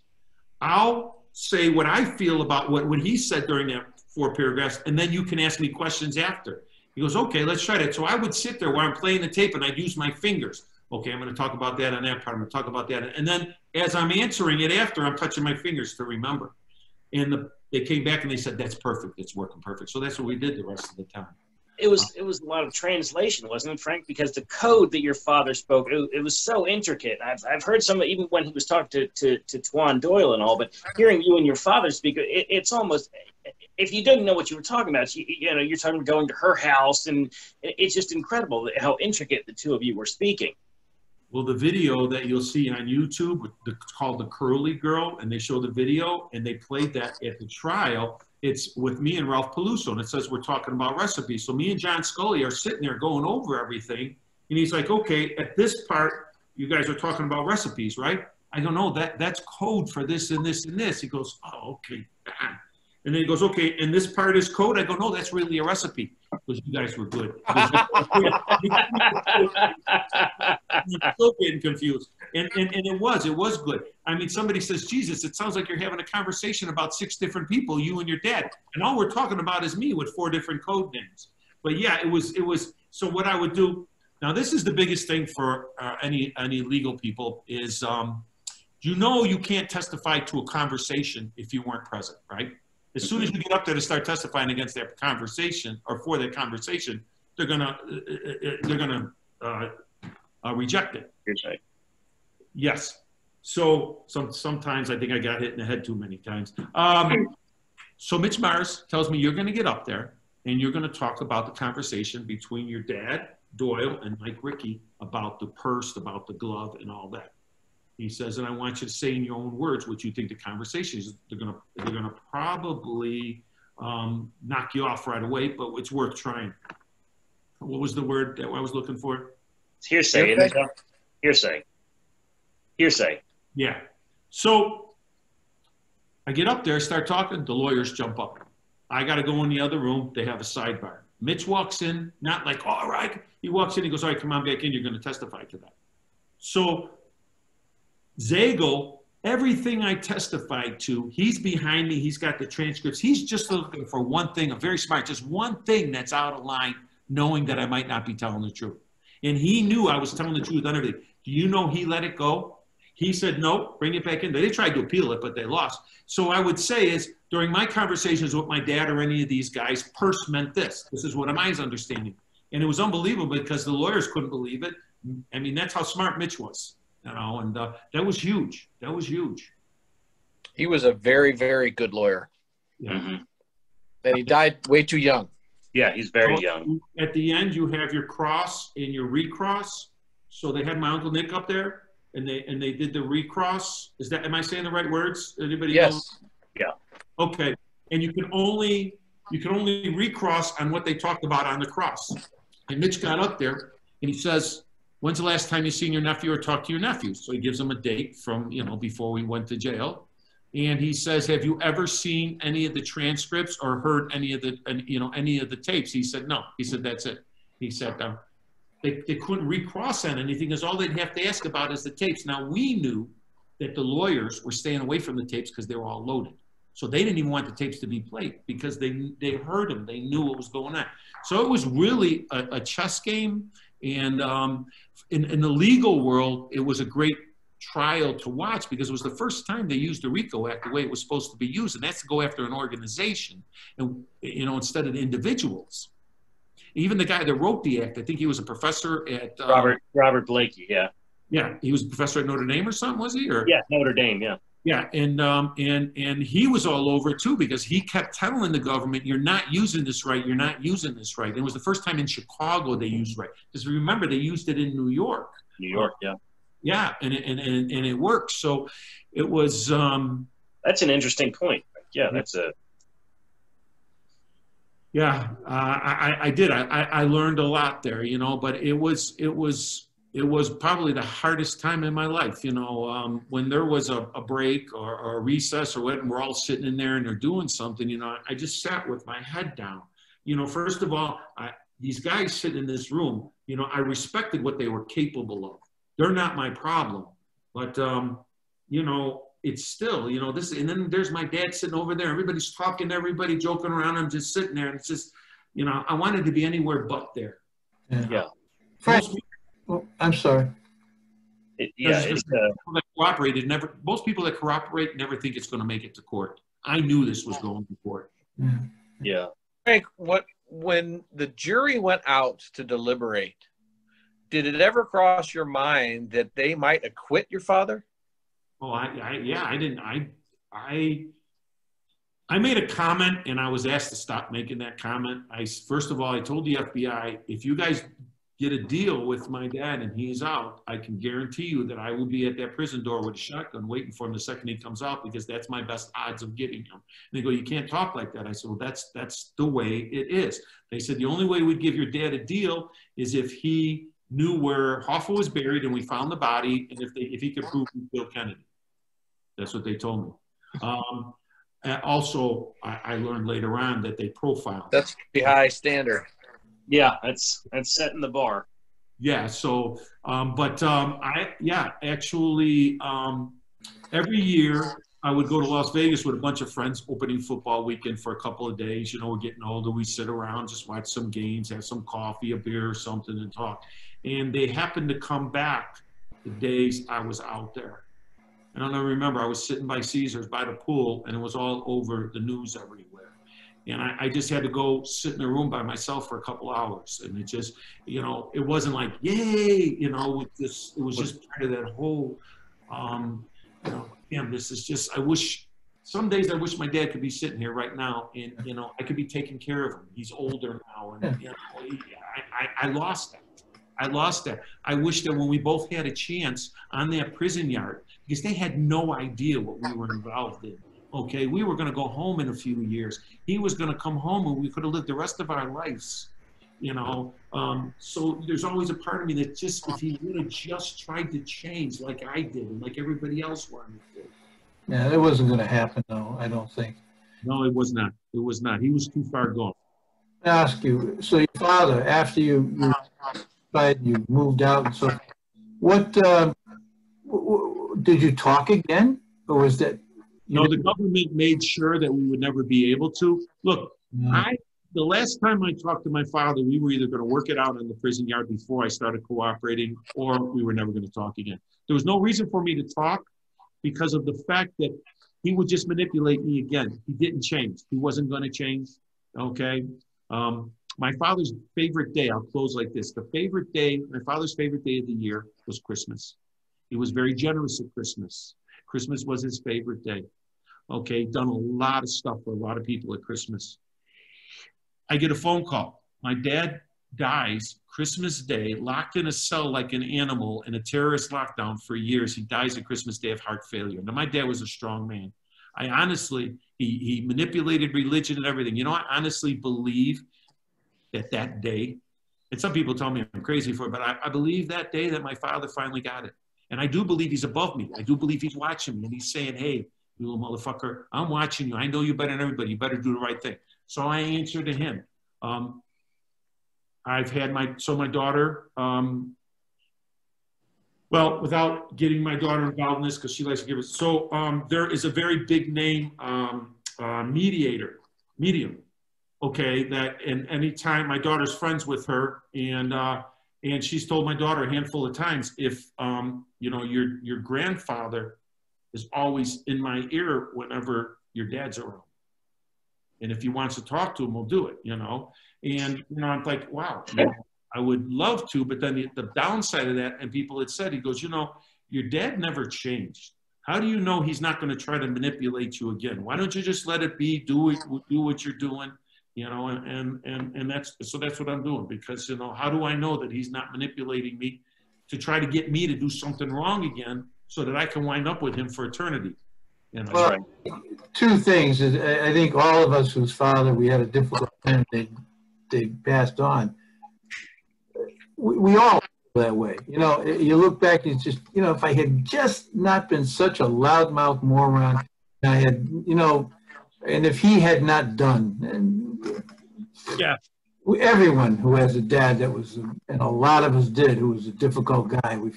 I'll say what I feel about what, what he said during that four paragraphs, and then you can ask me questions after. He goes, okay, let's try that. So I would sit there while I'm playing the tape and I'd use my fingers. Okay, I'm going to talk about that on that part. I'm going to talk about that. And then as I'm answering it after, I'm touching my fingers to remember. And the, they came back and they said, that's perfect. It's working perfect. So that's what we did the rest of the time. It was it was a lot of translation, wasn't it, Frank? Because the code that your father spoke, it, it was so intricate. I've, I've heard some, even when he was talking to, to, to Tuan Doyle and all, but hearing you and your father speak, it, it's almost, if you didn't know what you were talking about, you, you know, you're talking about going to her house, and it's just incredible how intricate the two of you were speaking. Well, the video that you'll see on YouTube, it's called The Curly Girl, and they show the video, and they played that at the trial. It's with me and Ralph Peluso, and it says we're talking about recipes. So me and John Scully are sitting there going over everything, and he's like, "Okay, at this part, you guys are talking about recipes, right?" I don't know that that's code for this and this and this. He goes, "Oh, okay." And then he goes, "Okay, and this part is code." I go, "No, that's really a recipe." Because you guys were good. You're still getting confused. And, and, and it was, it was good. I mean, somebody says, Jesus, it sounds like you're having a conversation about six different people, you and your dad. And all we're talking about is me with four different code names. But yeah, it was, it was, so what I would do, now this is the biggest thing for uh, any, any legal people is, um, you know, you can't testify to a conversation if you weren't present, right? As soon as you get up there to start testifying against that conversation or for that conversation, they're gonna, uh, uh, they're gonna uh, uh, reject it. Yes. So some sometimes I think I got hit in the head too many times. Um, so Mitch Mars tells me you're going to get up there and you're going to talk about the conversation between your dad Doyle and Mike Ricky about the purse, about the glove, and all that. He says, and I want you to say in your own words what you think the conversation is. They're going to they're going to probably um, knock you off right away, but it's worth trying. What was the word that I was looking for? It's hearsay. it? Hearsay. Hearsay. Yeah. So I get up there, start talking. The lawyers jump up. I got to go in the other room. They have a sidebar. Mitch walks in, not like, all right. He walks in, he goes, all right, come on back in. You're going to testify to that. So Zagel, everything I testified to, he's behind me. He's got the transcripts. He's just looking for one thing, a very smart, just one thing that's out of line, knowing that I might not be telling the truth. And he knew I was telling the truth on everything. Do you know he let it go? He said, no, bring it back in. They tried to appeal it, but they lost. So I would say is during my conversations with my dad or any of these guys, purse meant this. This is what my understanding. And it was unbelievable because the lawyers couldn't believe it. I mean, that's how smart Mitch was, you know, and uh, that was huge. That was huge. He was a very, very good lawyer. Yeah. Mhm. And he died way too young. Yeah, he's very Well, young. At the end, you have your cross and your recross. So they had my uncle Nick up there, and they and they did the recross. Is that am I saying the right words? Anybody? know? Yes. Yeah okay. And you can only you can only recross on what they talked about on the cross. And Mitch got up there and he says, "When's the last time you seen your nephew or talked to your nephew?" So he gives him a date from you know before we went to jail. And he says, "Have you ever seen any of the transcripts or heard any of the, you know, any of the tapes?" He said, "No." He said, "That's it." He sat down. Um, they, they couldn't recross on anything because all they'd have to ask about is the tapes. Now we knew that the lawyers were staying away from the tapes because they were all loaded. So they didn't even want the tapes to be played because they they heard them. They knew what was going on. So it was really a, a chess game. And um, in, in the legal world, it was a great trial to watch because it was the first time they used the RICO Act the way it was supposed to be used, and that's to go after an organization, and you know instead of individuals. Even the guy that wrote the act, I think he was a professor at uh, Robert Robert Blakey. Yeah. Yeah, he was a professor at Notre Dame or something, was he? Or yeah, Notre Dame. Yeah. Yeah, and um, and and he was all over it too because he kept telling the government, "You're not using this right. You're not using this right." And it was the first time in Chicago they used right because remember they used it in New York. New York, yeah. Yeah, and it, and and, and it worked. So it was. Um, that's an interesting point. Yeah, that's a. Yeah, uh, I I did. I I learned a lot there, you know. But it was it was it was probably the hardest time in my life. You know, um, when there was a, a break or, or, a recess or what, and we're all sitting in there and they're doing something, you know, I just sat with my head down. You know, first of all, I, these guys sitting in this room, you know, I respected what they were capable of. They're not my problem, but um, you know, it's still, you know, this. And then there's my dad sitting over there. Everybody's talking to everybody, joking around. I'm just sitting there, and it's just, you know, I wanted to be anywhere but there. Yeah. yeah. Most, well, I'm sorry. It, yeah, it's, uh, people that cooperated never. Most people that cooperate never think it's going to make it to court. I knew this was going to court. Yeah. yeah. Frank, what when the jury went out to deliberate, did it ever cross your mind that they might acquit your father? Oh, I, I yeah, I didn't. I, I, I made a comment, and I was asked to stop making that comment. I first of all, I told the FBI, if you guys get a deal with my dad and he's out, I can guarantee you that I will be at that prison door with a shotgun waiting for him the second he comes out because that's my best odds of getting him. And they go, you can't talk like that. I said, well, that's that's the way it is. They said the only way we'd give your dad a deal is if he knew where Hoffa was buried and we found the body, and if they if he could prove he killed Kennedy. That's what they told me. Um, also, I, I learned later on that they profiled. That's the high standard. Yeah, that's that's setting the bar. Yeah. So, um, but um, I yeah actually um, every year I would go to Las Vegas with a bunch of friends opening football weekend for a couple of days. You know, we're getting older. We sit around, just watch some games, have some coffee, a beer, or something, and talk. And they happened to come back the days I was out there. And I don't remember, I was sitting by Caesars by the pool, and it was all over the news everywhere and I, I, just had to go sit in a room by myself for a couple hours. And it just you know it wasn't like yay you know just it was just part of that whole um you know damn this is just i wish some days i wish my dad could be sitting here right now and you know i could be taking care of him. He's older now and you know I, I, I lost that. I lost that. I wish that when we both had a chance on that prison yard, because they had no idea what we were involved in Okay, we were going to go home in a few years. He was going to come home, and we could have lived the rest of our lives. You know, um, so there's always a part of me that just if he would have just tried to change like I did and like everybody else wanted to. Yeah, it wasn't going to happen, though. I don't think. No, it was not. It was not. He was too far gone. I ask you. So your father, after you you, you moved out, and so what uh, did you talk again, or was that no, the government made sure that we would never be able to. Look, mm. I the last time I talked to my father, we were either going to work it out in the prison yard before I started cooperating, or we were never going to talk again. There was no reason for me to talk because of the fact that he would just manipulate me again. He didn't change. He wasn't going to change. Okay. Um, my father's favorite day, I'll close like this. The favorite day, my father's favorite day of the year was Christmas. He was very generous at Christmas. Christmas was his favorite day. Okay, done a lot of stuff for a lot of people at Christmas. I get a phone call. My dad dies Christmas Day, locked in a cell like an animal in a terrorist lockdown for years. He dies at Christmas Day of heart failure. Now, my dad was a strong man. I honestly, he, he manipulated religion and everything. You know, I honestly believe that that day, and some people tell me I'm crazy for it, but I, I believe that day that my father finally got it. And I do believe he's above me. I do believe he's watching me and he's saying, hey, you little motherfucker, I'm watching you. I know you better than everybody. You better do the right thing. So I answer to him. Um, I've had my, so my daughter, um, Well, without getting my daughter involved in this, because she likes to give it. So um, there is a very big name um, uh, mediator, medium. Okay, that and anytime my daughter's friends with her, and uh, and she's told my daughter a handful of times, if um, you know your your grandfather is always in my ear whenever your dad's around, and if he wants to talk to him, we'll do it. You know, and you know I'm like, wow, I would love to, but then the, the downside of that, and people had said, he goes, you know, your dad never changed. How do you know he's not going to try to manipulate you again? Why don't you just let it be? Do it. Do what you're doing. You know, and and, and that's so that's what I'm doing because you know how do I know that he's not manipulating me to try to get me to do something wrong again so that I can wind up with him for eternity? You know. Well, two things. I think all of us whose father we had a difficult time, they, they passed on we, we all that way. You know, you look back and it's just, you know, if I had just not been such a loudmouth moron, I had, you know, and if he had not done, and yeah, everyone who has a dad that was, and a lot of us did, who was a difficult guy. We,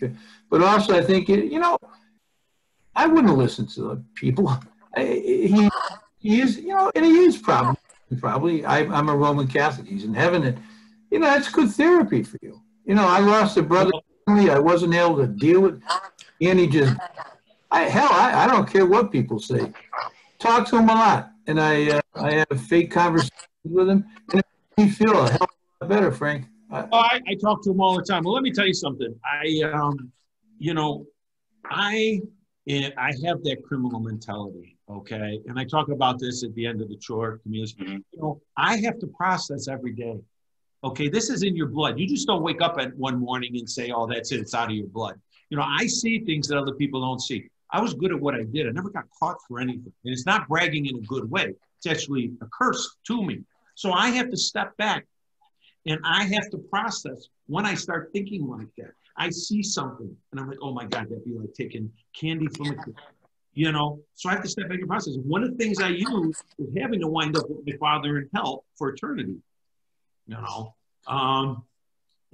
but also I think, you know, I wouldn't listen to the people. He, he is, you know, and he is probably, probably. I, I'm a Roman Catholic. He's in heaven, and you know, that's good therapy for you. You know, I lost a brother. I wasn't able to deal with, and he just, I hell, I, I don't care what people say. Talk to him a lot, and I uh, I have fake conversations with him, and it makes feel a hell of better, Frank. I, oh, I, I talk to him all the time. Well, let me tell you something. I, um, you know, I I have that criminal mentality, okay? And I talk about this at the end of the chore community. Mm-hmm. You know, I have to process every day. Okay, this is in your blood. You just don't wake up at one morning and say, "Oh, that's it. It's out of your blood." You know, I see things that other people don't see. I was good at what I did. I never got caught for anything, and it's not bragging in a good way. It's actually a curse to me. So I have to step back, and I have to process when I start thinking like that. I see something, and I'm like, "Oh my God, that'd be like taking candy from a kid." You know, so I have to step back and process. One of the things I use is having to wind up with my father in hell for eternity. You know, um,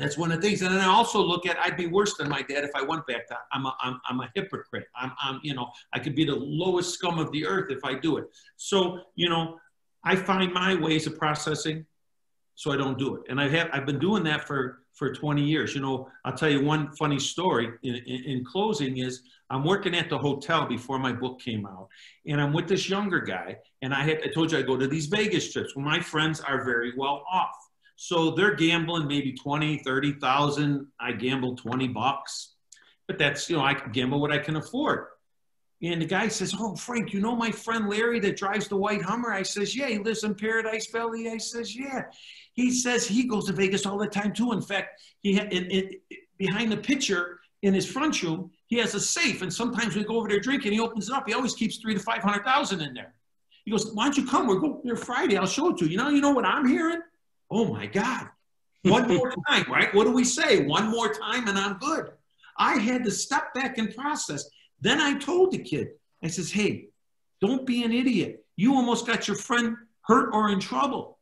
that's one of the things. And then I also look at I'd be worse than my dad if I went back to I'm a, I'm, I'm a hypocrite. I'm, I'm, you know, I could be the lowest scum of the earth if I do it. So, you know, I find my ways of processing so I don't do it. And I have, I've been doing that for, for 20 years. You know, I'll tell you one funny story in, in, in closing is I'm working at the hotel before my book came out and I'm with this younger guy. And I had, I told you I go to these Vegas trips. Well, my friends are very well off. So they're gambling maybe 20, 30,000. I gamble 20 bucks. But that's, you know, I can gamble what I can afford. And the guy says, Oh, Frank, you know my friend Larry that drives the white Hummer? I says, Yeah, he lives in Paradise Valley. I says, Yeah. He says he goes to Vegas all the time too. In fact, he had, it, it, behind the picture in his front room, he has a safe. And sometimes we go over there drinking, he opens it up. He always keeps three to 500,000 in there. He goes, Why don't you come? We'll go there Friday. I'll show it to you. You know, you know what I'm hearing? oh my God, one more time, right? What do we say? One more time and I'm good. I had to step back and process. Then I told the kid, I says, hey, don't be an idiot. You almost got your friend hurt or in trouble.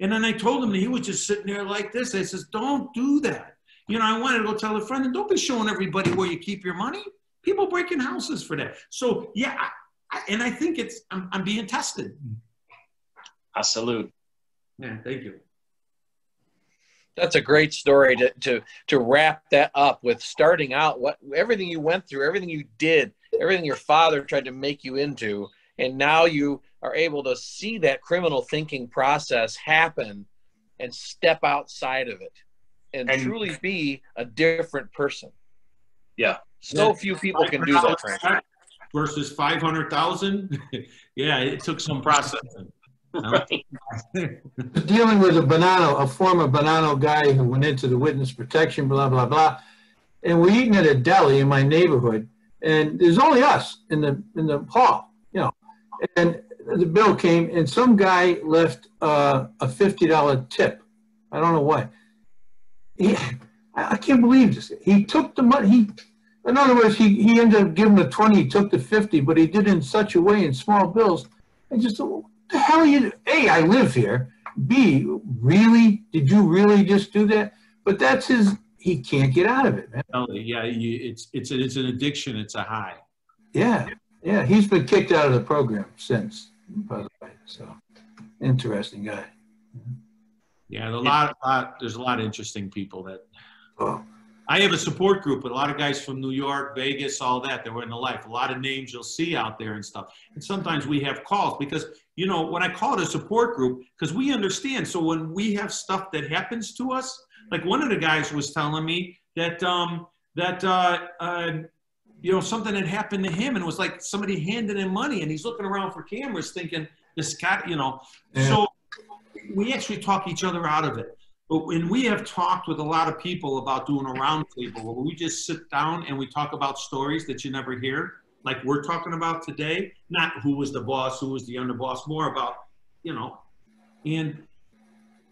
And then I told him that he was just sitting there like this. I says, don't do that. You know, I wanted to go tell a friend, and don't be showing everybody where you keep your money. People breaking houses for that. So, yeah, I, and I think it's, I'm, I'm being tested. I salute. Yeah, thank you. That's a great story to, to to wrap that up with starting out what everything you went through, everything you did, everything your father tried to make you into, and now you are able to see that criminal thinking process happen and step outside of it and, and truly be a different person. Yeah. So yeah. few people can do that, Frank. Versus 500,000. yeah, it took some processing. Dealing with a banana, a former banana guy who went into the witness protection, blah, blah, blah. And we're eating at a deli in my neighborhood, and there's only us in the in the hall, you know. And the bill came, and some guy left uh, a fifty dollar tip. I don't know why. He, I can't believe this. He took the money. He, in other words, he, he ended up giving the twenty. He took the fifty, but he did it in such a way in small bills. And just the hell are you? A, I live here. B, really? Did you really just do that? But that's his. he can't get out of it, man. Yeah, you, it's it's it's an addiction. It's a high. Yeah, yeah. He's been kicked out of the program since, by the way. So, interesting guy. Yeah, there's a lot, lot. There's a lot of interesting people that Oh, I have a support group with a lot of guys from New York, Vegas, all that. That were in the life. A lot of names you'll see out there and stuff. And sometimes we have calls because you know when I call it a support group because we understand. So when we have stuff that happens to us, like one of the guys was telling me that um, that uh, uh, you know something had happened to him and it was like somebody handed him money and he's looking around for cameras thinking this guy, you know. Yeah. So we actually talk each other out of it. But when we have talked with a lot of people about doing a roundtable where we just sit down and we talk about stories that you never hear, like we're talking about today, not who was the boss, who was the underboss, more about, you know, and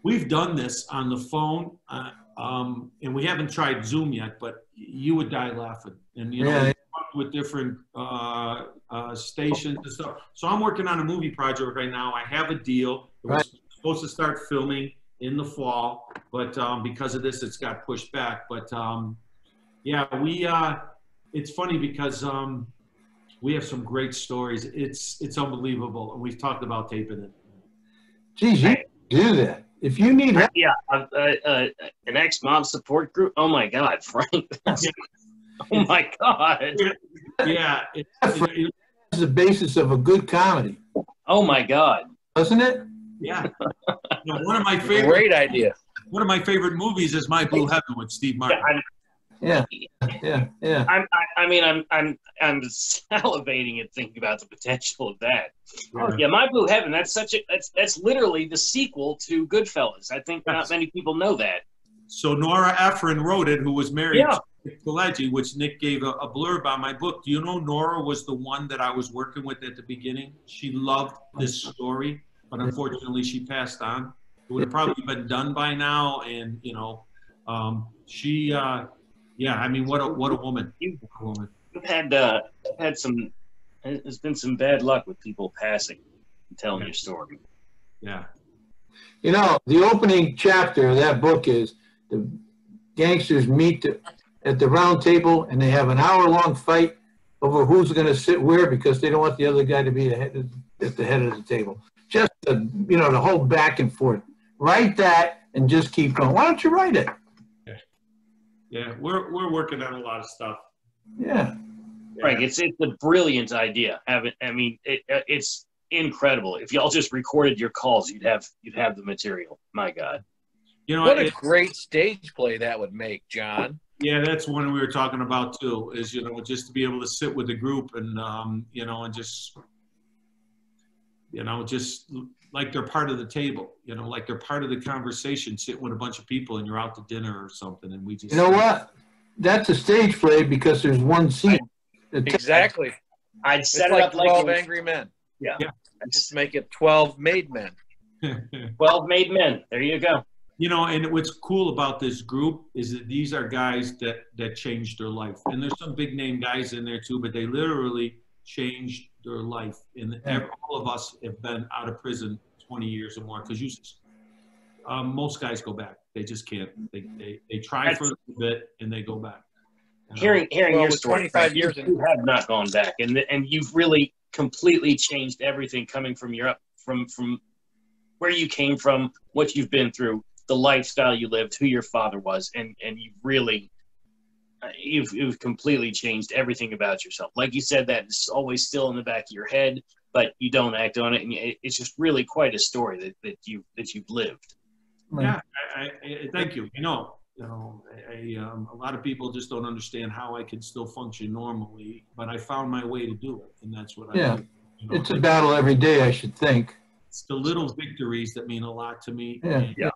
we've done this on the phone, uh, um, and we haven't tried Zoom yet, but you would die laughing. And, you know, Yeah. talked with different uh, uh, stations and stuff. So I'm working on a movie project right now. I have a deal. It was supposed to start filming in the fall, but um, because of this, it's got pushed back. But um, yeah, we. Uh, it's funny because um, we have some great stories. It's it's unbelievable, and we've talked about taping it. geez, you do that. If you need help, Yeah, uh, uh, uh, an ex mob support group. Oh my God, Frank. That's- oh my God. Yeah, it, it- that's the basis of a good comedy, Oh my God. doesn't it? Yeah. You know, one of my favorite Great idea. one of my favorite movies is My Blue Heaven with Steve Yeah, Martin. I'm, Yeah, yeah, yeah. I'm, I, I mean, I'm, I'm, I'm salivating at thinking about the potential of that. Yeah. Yeah, My Blue Heaven. That's such a. That's that's literally the sequel to Goodfellas. I think not many people know that. So Nora Ephron wrote it, who was married Yeah. to Nick Pileggi, which Nick gave a, a blurb on my book. Do you know Nora was the one that I was working with at the beginning? She loved this story, but unfortunately she passed on. It would have probably been done by now, and you know, um, she, uh, yeah, I mean, what a what a woman, what a woman. We've had uh, had some. There's been some bad luck with people passing and telling your story. Yeah, You know, the opening chapter of that book is the gangsters meet the- at the round table and they have an hour-long fight over who's going to sit where because they don't want the other guy to be the head, at the head of the table. Just the, you know, the whole back and forth. Write that and just keep going. Why don't you write it? yeah, we're we're working on a lot of stuff. Yeah. Frank, it's it's a brilliant idea. Have it. I mean, it, uh, it's incredible. If y'all just recorded your calls, you'd have you'd have the material. My God. You know, What a great stage play that would make, John. Yeah, that's one we were talking about too. Is you know just to be able to sit with the group and um, you know and just you know just like they're part of the table. You know, like they're part of the conversation, sitting with a bunch of people and you're out to dinner or something, and we just You know what? That's a stage play because there's one scene. The Exactly. I'd It's set it like up like 12 Angry Men. Yeah. Yeah. Just make it 12 Made Men. twelve made men. There you go. you know, and what's cool about this group is that these are guys that that changed their life, and there's some big name guys in there too, but they literally changed their life. And every, all of us have been out of prison 20 years or more because you, um, most guys go back. They just can't. They they, they try for a little bit and they go back. You know? Hearing hearing Well, your story, 25 Frank, years you, in- have not gone back, and and you've really completely changed everything coming from your from from where you came from, what you've been through, the lifestyle you lived, who your father was, and and you've really uh, you've you've completely changed everything about yourself. Like you said, that is always still in the back of your head, but you don't act on it, and it's just really quite a story that, that you that you've lived. Yeah, I, I, I thank you. You know, you know, I, I, um, a lot of people just don't understand how I can still function normally, but I found my way to do it, and that's what I Yeah. do. You know, It's a battle every day, I should think. it's the little victories that mean a lot to me. Yeah. And, Yeah.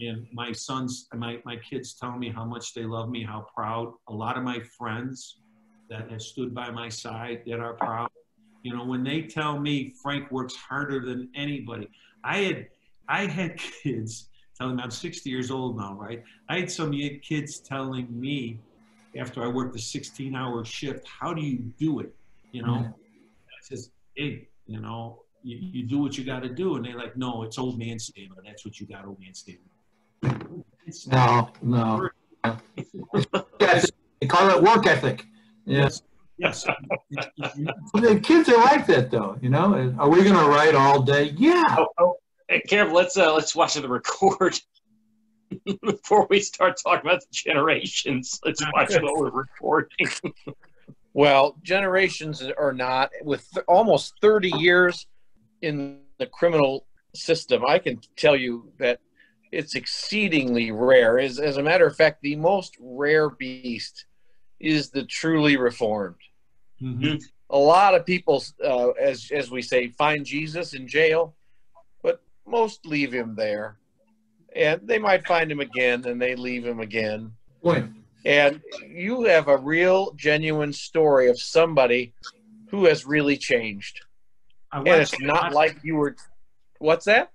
And my sons, my, my kids tell me how much they love me, how proud. A lot of my friends that have stood by my side that are proud. You know, when they tell me Frank works harder than anybody, I had I had kids telling me I'm 60 years old now, right? I had some kids telling me after I worked a 16 hour shift, how do you do it? You know, Yeah. I says, hey, you know, you, you do what you got to do. And they're like, no, it's old man stamina. That's what you got, old man stamina. It's not. No, no. Yes, they call it work ethic. Yes. Yes. The kids are like that though, you know? Are we gonna write all day? Yeah. Oh, oh, hey, careful. Let's uh, let's watch the record before we start talking about the generations. Let's watch what we're recording. Well, generations are not with th- almost 30 years in the criminal system. I can tell you that it's exceedingly rare. As, as a matter of fact, the most rare beast is the truly reformed. Mhm. A lot of people, uh, as as we say, find Jesus in jail, but most leave him there, and they might find him again, and they leave him again. Boy, And you have a real, genuine story of somebody who has really changed. And it's not like you were. What's that?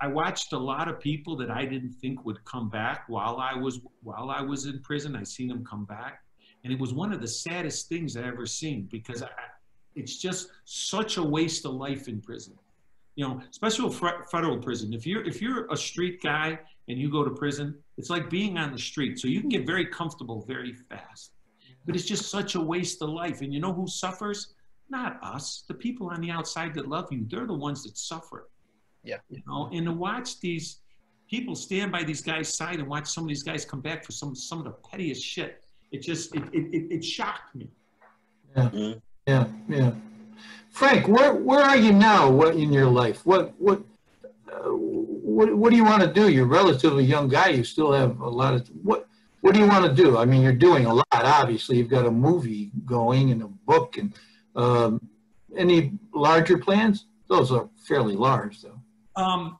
I watched a lot of people that I didn't think would come back while I was while I was in prison. I seen them come back, and it was one of the saddest things I ever seen because I, it's just such a waste of life in prison. You know, especially fre- federal prison. If you're if you're a street guy and you go to prison, it's like being on the street. So you can get very comfortable very fast. But it's just such a waste of life. And you know who suffers? Not us. The people on the outside that love you. They're the ones that suffer you know, and to watch these people stand by these guys' side and watch some of these guys come back for some some of the pettiest shit. It just it it, it, it shocked me. Yeah. Yeah, yeah. Frank, where where are you now? What in your life? What what uh, what what do you want to do? You're a relatively young guy. You still have a lot of what what do you want to do? I mean, you're doing a lot. Obviously, you've got a movie going and a book and um, any larger plans? Those are fairly large, though. Um,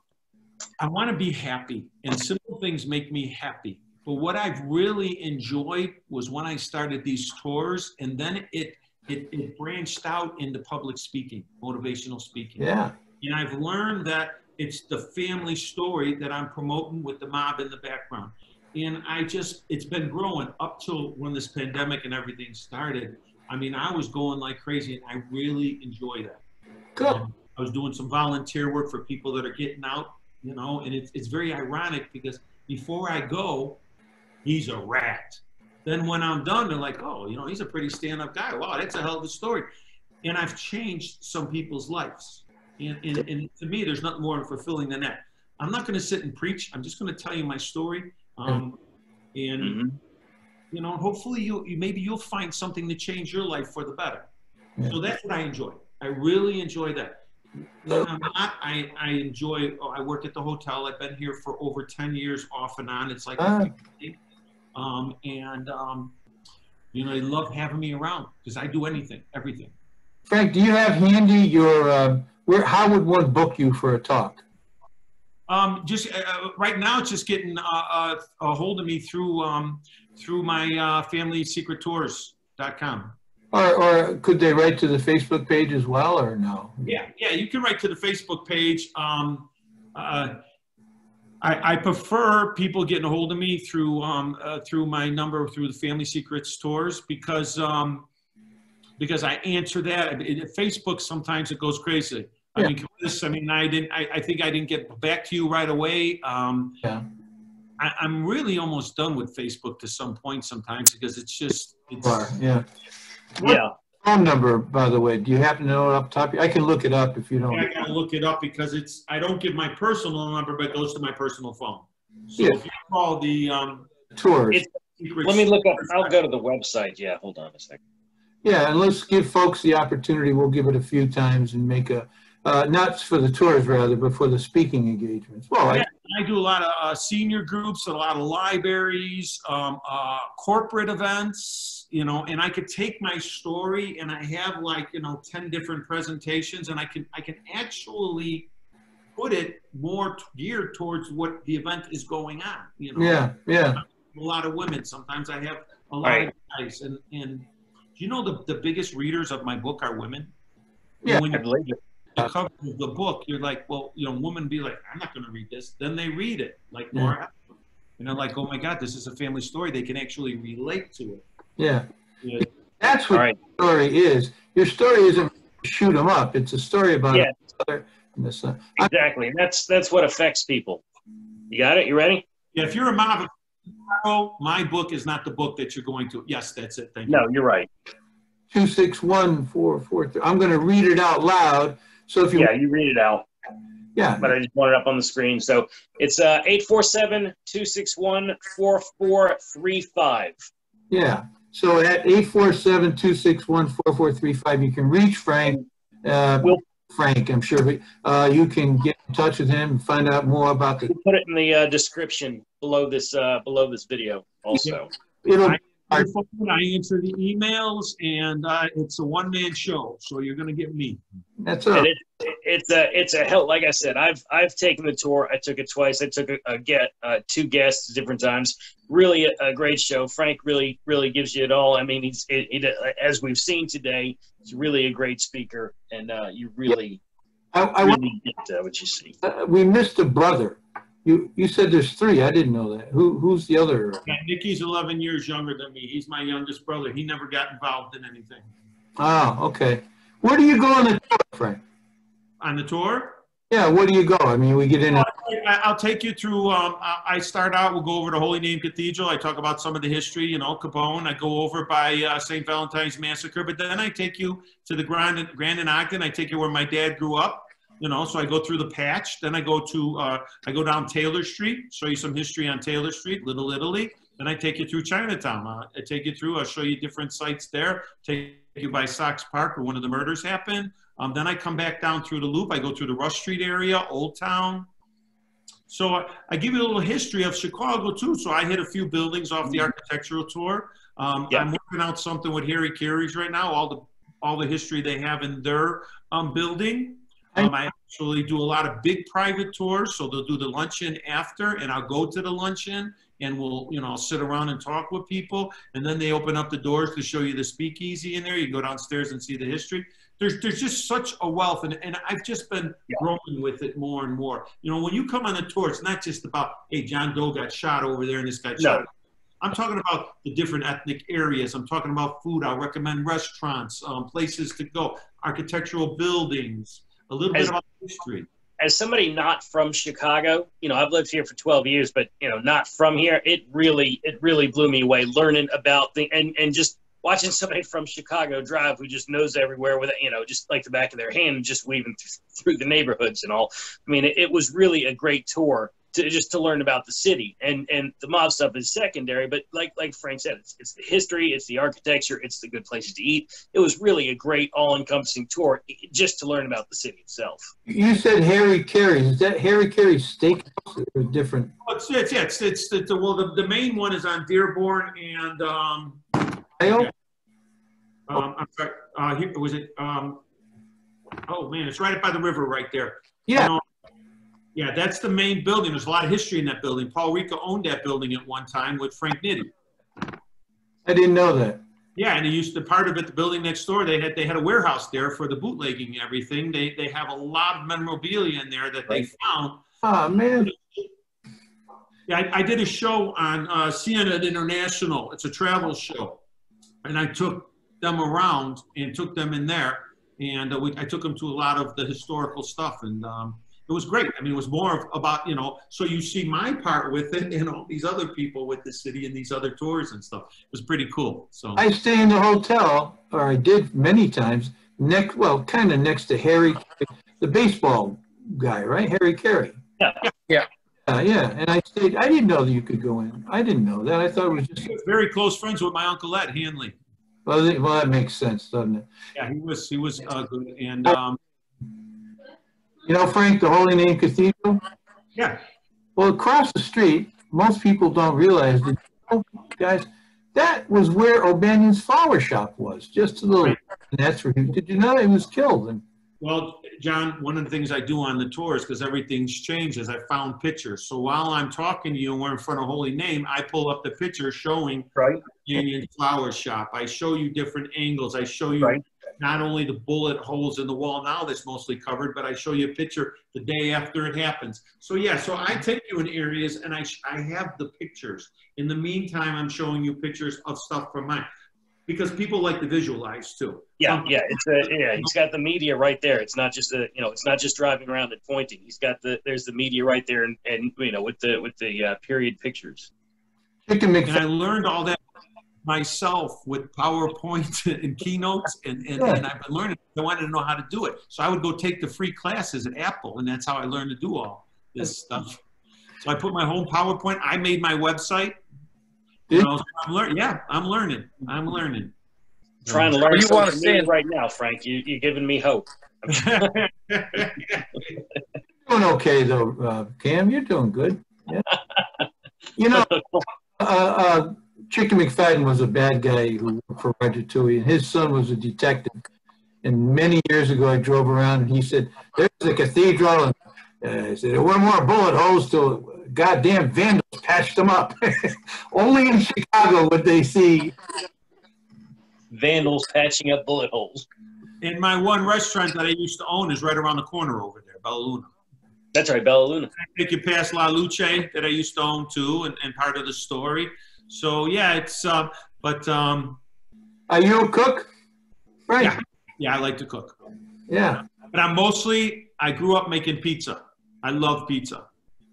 I want to be happy, and simple things make me happy. But what I've really enjoyed was when I started these tours, and then it it, it branched out into public speaking, motivational speaking. Yeah, And I've learned that it's the family story that I'm promoting with the mob in the background. And I just, it's been growing up till when this pandemic and everything started. I mean, I was going like crazy and I really enjoy that. good. Um, I was doing some volunteer work for people that are getting out, you know, and it's, it's very ironic because before I go, he's a rat. Then when I'm done, they're like, oh, you know, he's a pretty stand up guy. Wow, that's a hell of a story. And I've changed some people's lives. And, and, and to me, there's nothing more fulfilling than that. I'm not going to sit and preach. I'm just going to tell you my story. Um, and, Mhm. you know, hopefully you, you maybe you'll find something to change your life for the better. Yeah. So that's what I enjoy. I really enjoy that. I'm I, I enjoy, oh, I work at the hotel. I've been here for over 10 years off and on. It's like, Ah. um, and, um, you know, they love having me around because I do anything, everything. Frank, do you have handy your uh, where? How would one book you for a talk? Um, just uh, uh, right now, it's just getting uh, uh, a hold of me through um, through my uh, familysecrettours.com. Or, or could they write to the Facebook page as well, or no? Yeah, yeah, you can write to the Facebook page. Um, uh, I, I prefer people getting a hold of me through um, uh, through my number through the Family Secrets Tours because um, because I answer that. It, Facebook sometimes it goes crazy. I Yeah. mean, I mean, I didn't. I, I think I didn't get back to you right away. Um, Yeah. I, I'm really almost done with Facebook to some point sometimes because it's just it's. Or, yeah. Yeah. Phone number, by the way, do you happen to know it up top? I can look it up if you don't. I gotta look it up because it's, I don't give my personal number, but it goes to my personal phone. So Yeah. if you call the, um. Tours. It's- secret- Let me look up. I'll go to the website. Yeah, hold on a second. Yeah, and let's give folks the opportunity. We'll give it a few times and make a, uh, not for the tours rather, but for the speaking engagements. Well, I, Yeah, I do a lot of uh, senior groups, a lot of libraries, um, uh, corporate events, you know, and I could take my story and I have like, you know, 10 different presentations and I can, I can actually put it more t- geared towards what the event is going on, you know. yeah, yeah. a lot of women. Sometimes I have a lot Right. of guys. And, and do you know the, the biggest readers of my book are women? Yeah. When I you believe it. the cover of the book, you're like, well, you know, women be like, I'm not going to read this. Then they read it, like Yeah. Nora. And they're like, oh my God, this is a family story. They can actually relate to it. Yeah, Yeah. that's what right. your story is. Your story isn't shoot 'em up. It's a story about Yeah. a and the son. Exactly. And that's that's what affects people. You got it? You ready? Yeah, if you're a mob, tomorrow, my book is not the book that you're going to. Yes, that's it. Thank you. No, you're right. Two six one four four three. I'm going to read it out loud. So if you, Yeah, you read it out, yeah, but I just want it up on the screen. So it's uh 847-261-4435. yeah. So at 847-261-4435, you can reach Frank. Uh, Will- Frank, I'm sure, uh, you can get in touch with him and find out more about the, We'll put it in the uh, description below this uh below this video also. it'll, I, I answer the emails, and uh, it's a one-man show, so you're going to get me. that's it, it, it's a it's a hell. Like I said, I've I've taken the tour. I took it twice. I took a, a get uh, two guests different times. Really a, a great show. Frank really really gives you it all. I mean, he's it, it, as we've seen today. He's really a great speaker, and uh, you really I, I, want- really get uh, what you see. uh, we missed a brother. You, you said there's three. I didn't know that. Who, who's the other? Yeah, Nikki's 11 years younger than me. He's my youngest brother. He never got involved in anything. Oh, okay. Where do you go on the tour, Frank? On the tour, Yeah, where do you go? I mean, we get in. I'll take you through. Um, I I start out. We'll go over to Holy Name Cathedral. I talk about some of the history. You know, Capone. I go over by uh, St. Valentine's Massacre. But then I take you to the Grand Grand and Ogden. I take you where my dad grew up. You know, so I go through the patch. Then I go to uh, I go down Taylor Street. Show you some history on Taylor Street, Little Italy. Then I take you through Chinatown. Uh, I take you through. I'll show you different sites there. Take you by Sox Park where one of the murders happened. Um, then I come back down through the loop. I go through the Rush Street area, Old Town. So I, I give you a little history of Chicago too. So I hit a few buildings off the architectural tour. Um, Yeah. I'm working out something with Harry Caray's right now. All the all the history they have in their um, building. Um, I actually do a lot of big private tours. So they'll do the luncheon after, and I'll go to the luncheon and we'll you know I'll sit around and talk with people. And then they open up the doors to show you the speakeasy in there. You go downstairs and see the history there's there's just such a wealth and, and I've just been Yeah. growing with it more and more. You know, when you come on a tour, it's not just about hey John Doe got shot over there and this guy No. shot. I'm talking about the different ethnic areas. I'm talking about food. I'll recommend restaurants, um, places to go, architectural buildings, a little bit As- about history. as somebody not from Chicago, you know, I've lived here for 12 years, but you know, not from here, it really, it really blew me away learning about the and and just watching somebody from Chicago drive who just knows everywhere with it, you know, just like the back of their hand, just weaving th- through the neighborhoods and all. I mean, it, it was really a great tour to just to learn about the city, and and the mob stuff is secondary, but like like Frank said, it's it's the history, it's the architecture, it's the good places to eat. It was really a great all-encompassing tour just to learn about the city itself. You said Harry Caray. Is that Harry Caray's steakhouse or different? Well, it's, it's, yeah, it's, it's, it's, well, the, the main one is on Dearborn and, um, Kyle? um, I'm sorry, uh, here, was it, um, oh man, it's right up by the river right there. Yeah. Um, Yeah, that's the main building. There's a lot of history in that building. Paul Ricca owned that building at one time with Frank Nitti. I didn't know that. Yeah, and he used to part of it, the building next door. They had they had a warehouse there for the bootlegging and everything. They they have a lot of memorabilia in there that they Right. found. Ah, man. Yeah, I, I did a show on uh, CNN International. It's a travel show, and I took them around and took them in there, and uh, we, I took them to a lot of the historical stuff, and um, it was great. I mean, it was more of, about you know, so you see my part with it, and all these other people with the city and these other tours and stuff. It was pretty cool. So I stay in the hotel, or I did many times, next, well, kind of next to Harry, the baseball guy, right? Harry Caray. Yeah. Yeah. Uh, yeah, and I stayed, I didn't know that you could go in. I didn't know that. I thought it was just, was very close friends with my uncle Ed Hanley. well, well that makes sense, doesn't it? Yeah, he was he was uh, good, and um, You know, Frank, the Holy Name Cathedral? yeah, Well, across the street, most people don't realize that, oh, guys, that was where O'Banion's flower shop was, just a little, Right. and that's where he, did you know he was killed? And Well, John, one of the things I do on the tours, because everything's changed, is I found pictures. So while I'm talking to you and we're in front of Holy Name, I pull up the picture showing Right. Canyon Flower Shop. I show you different angles. I show you Right. not only the bullet holes in the wall now that's mostly covered, but I show you a picture the day after it happens. So yeah, so I take you in areas and I, sh- I have the pictures. In the meantime, I'm showing you pictures of stuff from mine. Because people like to visualize too. Yeah, Some- yeah, it's a yeah. He's got the media right there. It's not just a you know, it's not just driving around and pointing. He's got the there's the media right there, and, and you know with the with the uh, period pictures. Chicken And I learned all that myself with PowerPoint and keynotes, and, and, and I've been learning. I wanted to know how to do it. So I would go take the free classes at Apple, and that's how I learned to do all this stuff. So I put my whole PowerPoint, I made my website. You know, I'm learning. Yeah, I'm learning. I'm learning. Trying to learn you wanna something new stand- right now, Frank. You, you're giving me hope. doing okay though, uh, Cam, you're doing good. Yeah. You know, uh, uh, Chicken McFadden was a bad guy who worked for Roger Touhy, and his son was a detective. And many years ago, I drove around, and he said, "There's a cathedral," and uh, he said, "There were more bullet holes till goddamn vandals patched them up." Only in Chicago would they see. Vandals patching up bullet holes. and my one restaurant that I used to own is right around the corner over there, Bella Luna. That's right, Bella Luna. take you past La Luce that I used to own too, and, and part of the story. So yeah, it's uh, but um, Are you a cook? Right. Yeah. yeah, I like to cook, Yeah. but I'm mostly I grew up making pizza. I love pizza.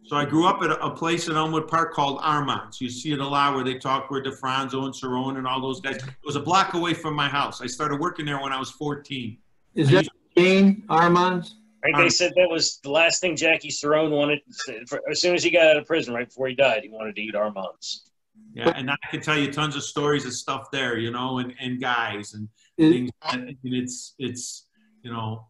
So I grew up at a, a place in Elmwood Park called Armand's. You see it a lot where they talk where DiFronzo and Cerone and all those guys. It was a block away from my house. I started working there when I was 14. Is that Jane Armand's? Right? Um, They said that was the last thing Jackie Cerone wanted. For, as soon as he got out of prison, right before he died, he wanted to eat Armands. Yeah, and I can tell you tons of stories of stuff there, you know, and, and guys and Is, things. And it's it's you know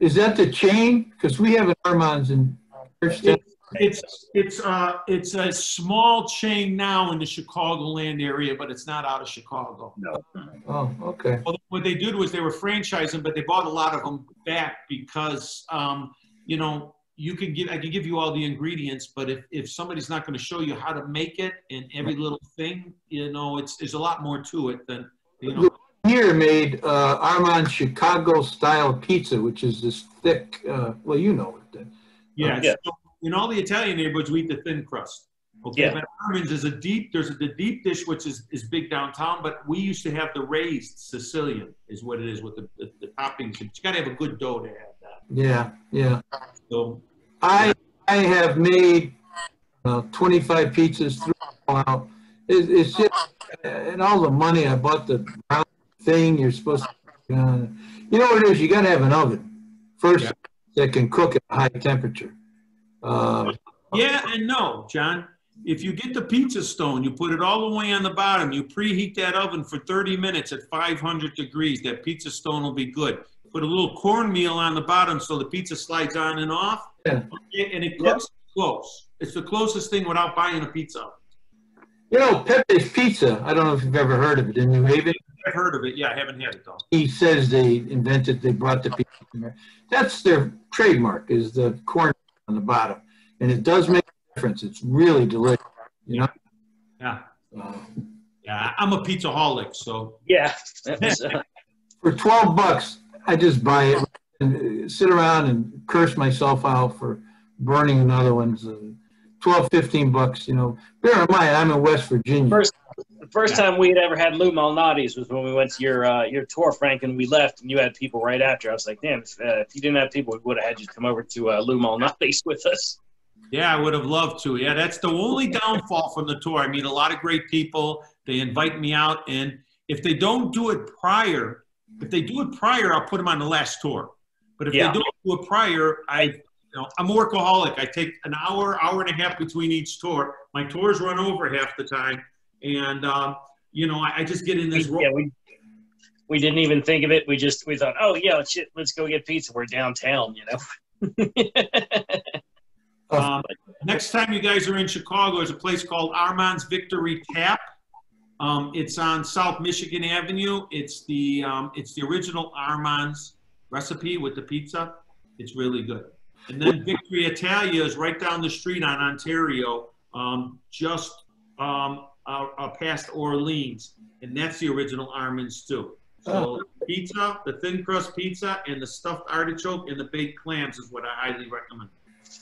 is that the chain? Because we have an Armand's in Churchtown. It's it's uh it's a small chain now in the Chicagoland area, but it's not out of Chicago. No. Oh, okay. Well, what they did was they were franchising, but they bought a lot of them back because um, you know you can give I can give you all the ingredients, but if if somebody's not going to show you how to make it and every little thing, you know, it's there's a lot more to it than you know. Here made uh, Armand Chicago style pizza, which is this thick. Uh, well, you know it. Then. Yeah. Yeah. So in all the Italian neighborhoods, we eat the thin crust. Okay. Yeah. But Armand's is a deep, there's a, the deep dish, which is, is big downtown, but we used to have the raised Sicilian, is what it is with the, the, the toppings. You got to have a good dough to have that. Yeah, yeah. So, I I have made uh, 25 pizzas throughout. It, it's just and all the money I bought the brown thing you're supposed to. Uh, you know what it is? You got to have an oven first Yeah. that can cook at a high temperature. Uh, yeah and no, John. If you get the pizza stone, you put it all the way on the bottom, you preheat that oven for 30 minutes at 500 degrees, that pizza stone will be good. Put a little cornmeal on the bottom so the pizza slides on and off. Yeah. And it cooks close. It's the closest thing without buying a pizza you know, Pepe's Pizza. I don't know if you've ever heard of it in New Haven. I've heard of it. Yeah, I haven't had it though. He says they invented, they brought the pizza. That's their trademark, is the corn on the bottom, and it does make a difference. It's really delicious. You know. Yeah, Uh, yeah. I'm a pizza holic, so Yeah. Was, uh, for 12 bucks, I just buy it and uh, sit around and curse myself out for burning another one's. And 12, 15 bucks, you know. Bear in mind, I'm in West Virginia. First- the first time we had ever had Lou Malnati's was when we went to your uh, your tour, Frank, and we left, and you had people right after. I was like, damn, if, uh, if you didn't have people, we would have had you come over to uh, Lou Malnati's with us. yeah, I would have loved to. Yeah, that's the only downfall from the tour. I meet a lot of great people. They invite me out, and if they don't do it prior, if they do it prior, I'll put them on the last tour. But if Yeah. they don't do it prior, I, you know, I'm a workaholic. I take an hour, hour and a half between each tour. My tours run over half the time, and um, you know, I, I just get in this. role. yeah, we we didn't even think of it. We just we thought, oh yeah, shit, let's go get pizza. We're downtown, you know. Um, next time you guys are in Chicago, there's a place called Armand's Victory Tap. Um, it's on South Michigan Avenue. It's the um, it's the original Armand's recipe with the pizza. It's really good. And then Victory Italia is right down the street on Ontario, um, just um, uh, uh, past Orleans, and that's the original Armand's stew. So pizza, the thin crust pizza, and the stuffed artichoke and the baked clams is what I highly recommend.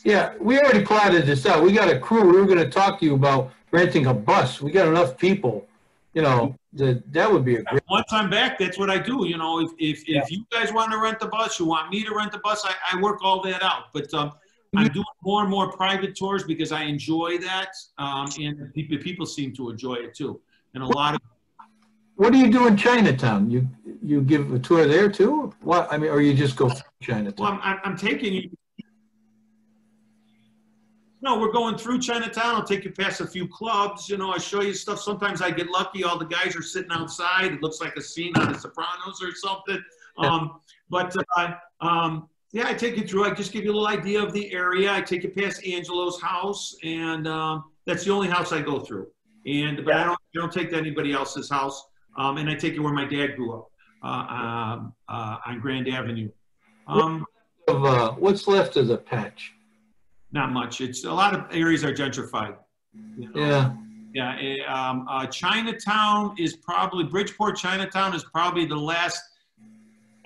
Yeah, we already plotted this out. We got a crew. We were going to talk to you about renting a bus. We got enough people. You know, that that would be a great. once I'm back, that's what I do. You know, if if, if you guys want to rent the bus, you want me to rent the bus, I, I work all that out. But um, I'm doing more and more private tours because I enjoy that, um, and people, people seem to enjoy it too. And a lot of, What do you do in Chinatown? You you give a tour there too? What I mean, or you just go through well, Chinatown? I'm, I'm- I'm taking you. No, we're going through Chinatown. I'll take you past a few clubs. You know, I show you stuff. Sometimes I get lucky. All the guys are sitting outside. It looks like a scene on The Sopranos or something. Um, but uh, um, yeah, I take you through. I just give you a little idea of the area. I take you past Angelo's house, and um, that's the only house I go through. And but I don't I don't take to anybody else's house. Um, and I take you where my dad grew up uh, um, uh, on Grand Avenue. Um, Of uh, what's left of the patch? not much. It's a lot of areas are gentrified. you know. Yeah. Yeah. eh, Um, uh, Chinatown is probably Bridgeport. Chinatown is probably the last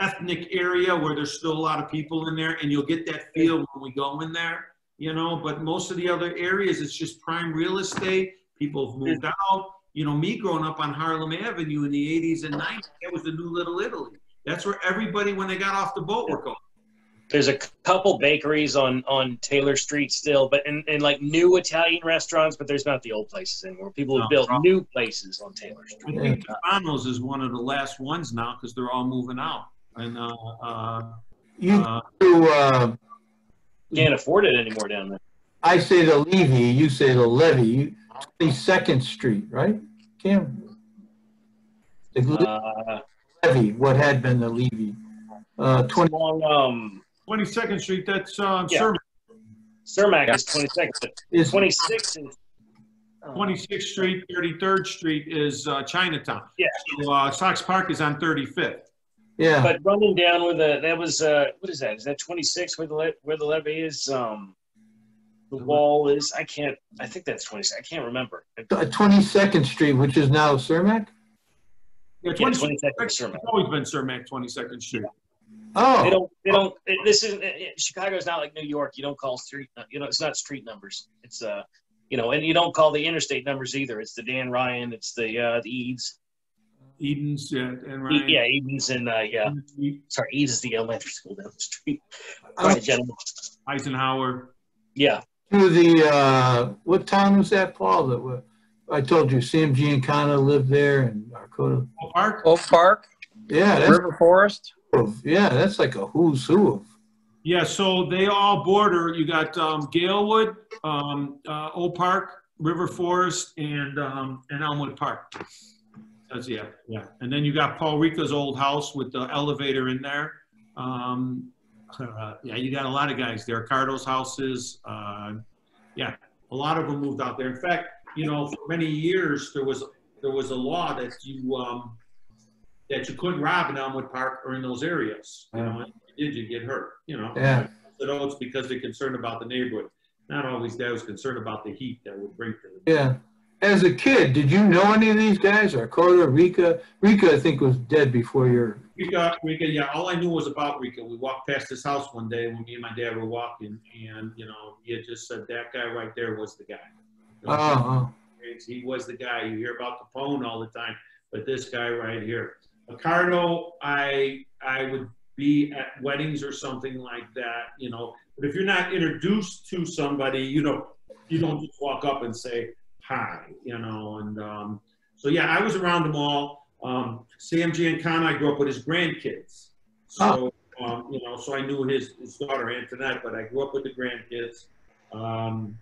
ethnic area where there's still a lot of people in there, and you'll get that feel when we go in there. You know, but most of the other areas, it's just prime real estate. People have moved out. You know, me growing up on Harlem Avenue in the 80s and 90s, that was the new Little Italy. That's where everybody, when they got off the boat, were going. There's a couple bakeries on on Taylor Street still, but and, and like new Italian restaurants, but there's not the old places anymore. People have No, built new places on Taylor Street. I think Tufano's is one of the last ones now because they're all moving out. And uh, uh, You uh, do. Uh, Can't afford it anymore down there. I say the Levee. You say the Levee. Twenty Second Street, right? Cam. The Uh, Levee. What had been the Levee. Uh, twenty. along um, 22nd Street, that's uh, Yeah. Sherman. Cermak is 22nd, Is 26 is. uh, 26th Street, 33rd Street is uh, Chinatown. Yeah. So, uh, Sox Park is on 35th. Yeah. But running down where the that was uh what is that? Is that 26 where the le- where the levee is? Um, the wall is. I can't. I think that's 26. I can't remember. Twenty Second Street, which is now Cermak. Yeah, Yeah, 22nd 22nd Cermak. It's always been Cermak, 22nd Street. Oh they Oh, don't. They don't. It, this is it, Chicago's not like New York. You don't call street. You know, it's not street numbers. It's uh, you know, and you don't call the interstate numbers either. It's the Dan Ryan. It's the uh, the Eads. Eden's yeah, and E- Ryan. yeah, Edens and uh, yeah. Sorry, Edens is the elementary school down the street. Oh. Sorry, gentlemen. Eisenhower. Yeah, to the uh, what town was that, Paul? That wa- I told you, Sam Giancana lived there and Accardo. Oak Park. Oak Park, Yeah, that's River Forest. yeah, that's like a who's who of. Yeah, so they all border. You got um, Galewood, um, uh, Oak Park, River Forest, and um, and Elmwood Park. That's yeah, yeah. And then you got Paul Ricca's old house with the elevator in there. Um, uh, yeah, you got a lot of guys there. Cardo's houses. Uh, yeah, a lot of them moved out there. In fact, you know, for many years there was there was a law that you um, that you couldn't rob in Elmwood Park or in those areas. You know, if you did you get hurt? You know. Yeah. So oh, it's because they're concerned about the neighborhood. Not always that was concerned about the heat that would bring to them. Yeah. As a kid, did you know any of these guys? Accardo, Ricca? Ricca, I think, was dead before your. Ricca, Ricca, yeah, all I knew was about Ricca. We walked past his house one day when me and my dad were walking, and, you know, he had just said that guy right there was the guy. Oh, oh. He was the guy. You hear about Capone all the time, but this guy right here. Ricardo, I, I would be at weddings or something like that, you know, but if you're not introduced to somebody, you don't, you don't just walk up and say, hi, you know, and, um, so yeah, I was around them all. Um, Sam Giancana, I grew up with his grandkids. So, um, you know, so I knew his, his daughter Antoinette, but I grew up with the grandkids. Um,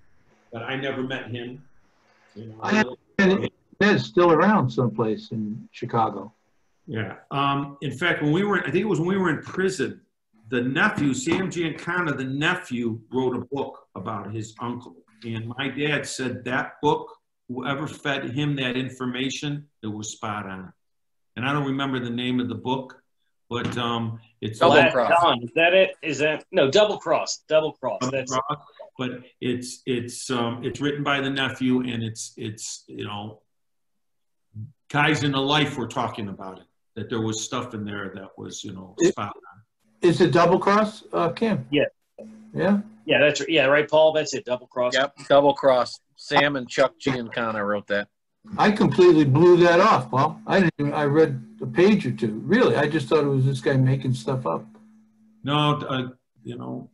but I never met him. You know, I have- And Ned's still around someplace in Chicago. Yeah. Um, in fact, when we were, I think it was when we were in prison, the nephew, Sam Giancana, the nephew, wrote a book about his uncle. And my dad said that book, whoever fed him that information, it was spot on. And I don't remember the name of the book, but um, it's Double Black cross. Dawn. Is that it? Is that no double cross? Double cross. Double That's but it's it's um, it's written by the nephew, and it's it's you know guys in the life were talking about it. That there was stuff in there that was you know spot on. Is it double cross, uh, Kim? Yeah. Yeah? Yeah. That's yeah. Right, Paul. That's it. Double cross. Yep, double cross. Sam and Chuck Giancana wrote that. I completely blew that off, Paul. I didn't, even- I read a page or two. Really, I just thought it was this guy making stuff up. No, uh, you know,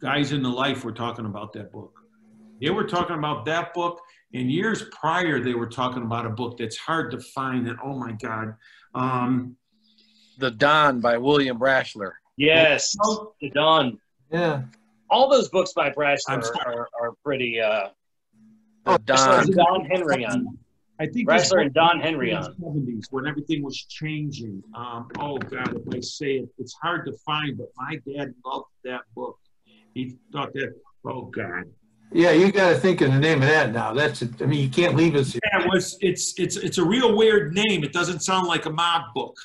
guys in the life were talking about that book. They were talking about that book, and years prior, they were talking about a book that's hard to find. And oh my God, um, The Don by William Brashler. Yes, the Don. Yeah. All those books by Brashler I'm are, are, are pretty. Uh, The Brashler Don. Don Henry on. I think this Brashler and Don was Henry on. 70s when everything was changing. Um, oh God, if I say it, it's hard to find. But my dad loved that book. He thought that. Oh God. Yeah, you got to think of the name of that now. That's, it. I mean, you can't leave us here. Yeah, it was. It's it's it's a real weird name. It doesn't sound like a mob book.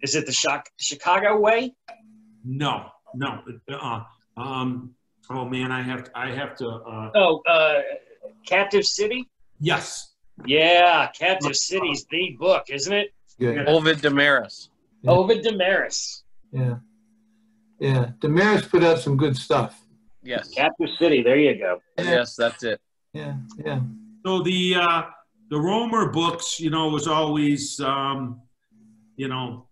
Is it the Chi- Chicago Way? No, no. Uh, um. Oh man, I have to. I have to. Uh, Oh, uh, Captive City. yes. Yeah, Captive City's the book, isn't it? Yeah. Ovid Demaris. Yeah. Ovid Demaris. Yeah. Yeah. Demaris put out some good stuff. Yes. Captive City. There you go. Yes, that's it. Yeah. Yeah. So the uh, the Roemer books, you know, was always, um, you know,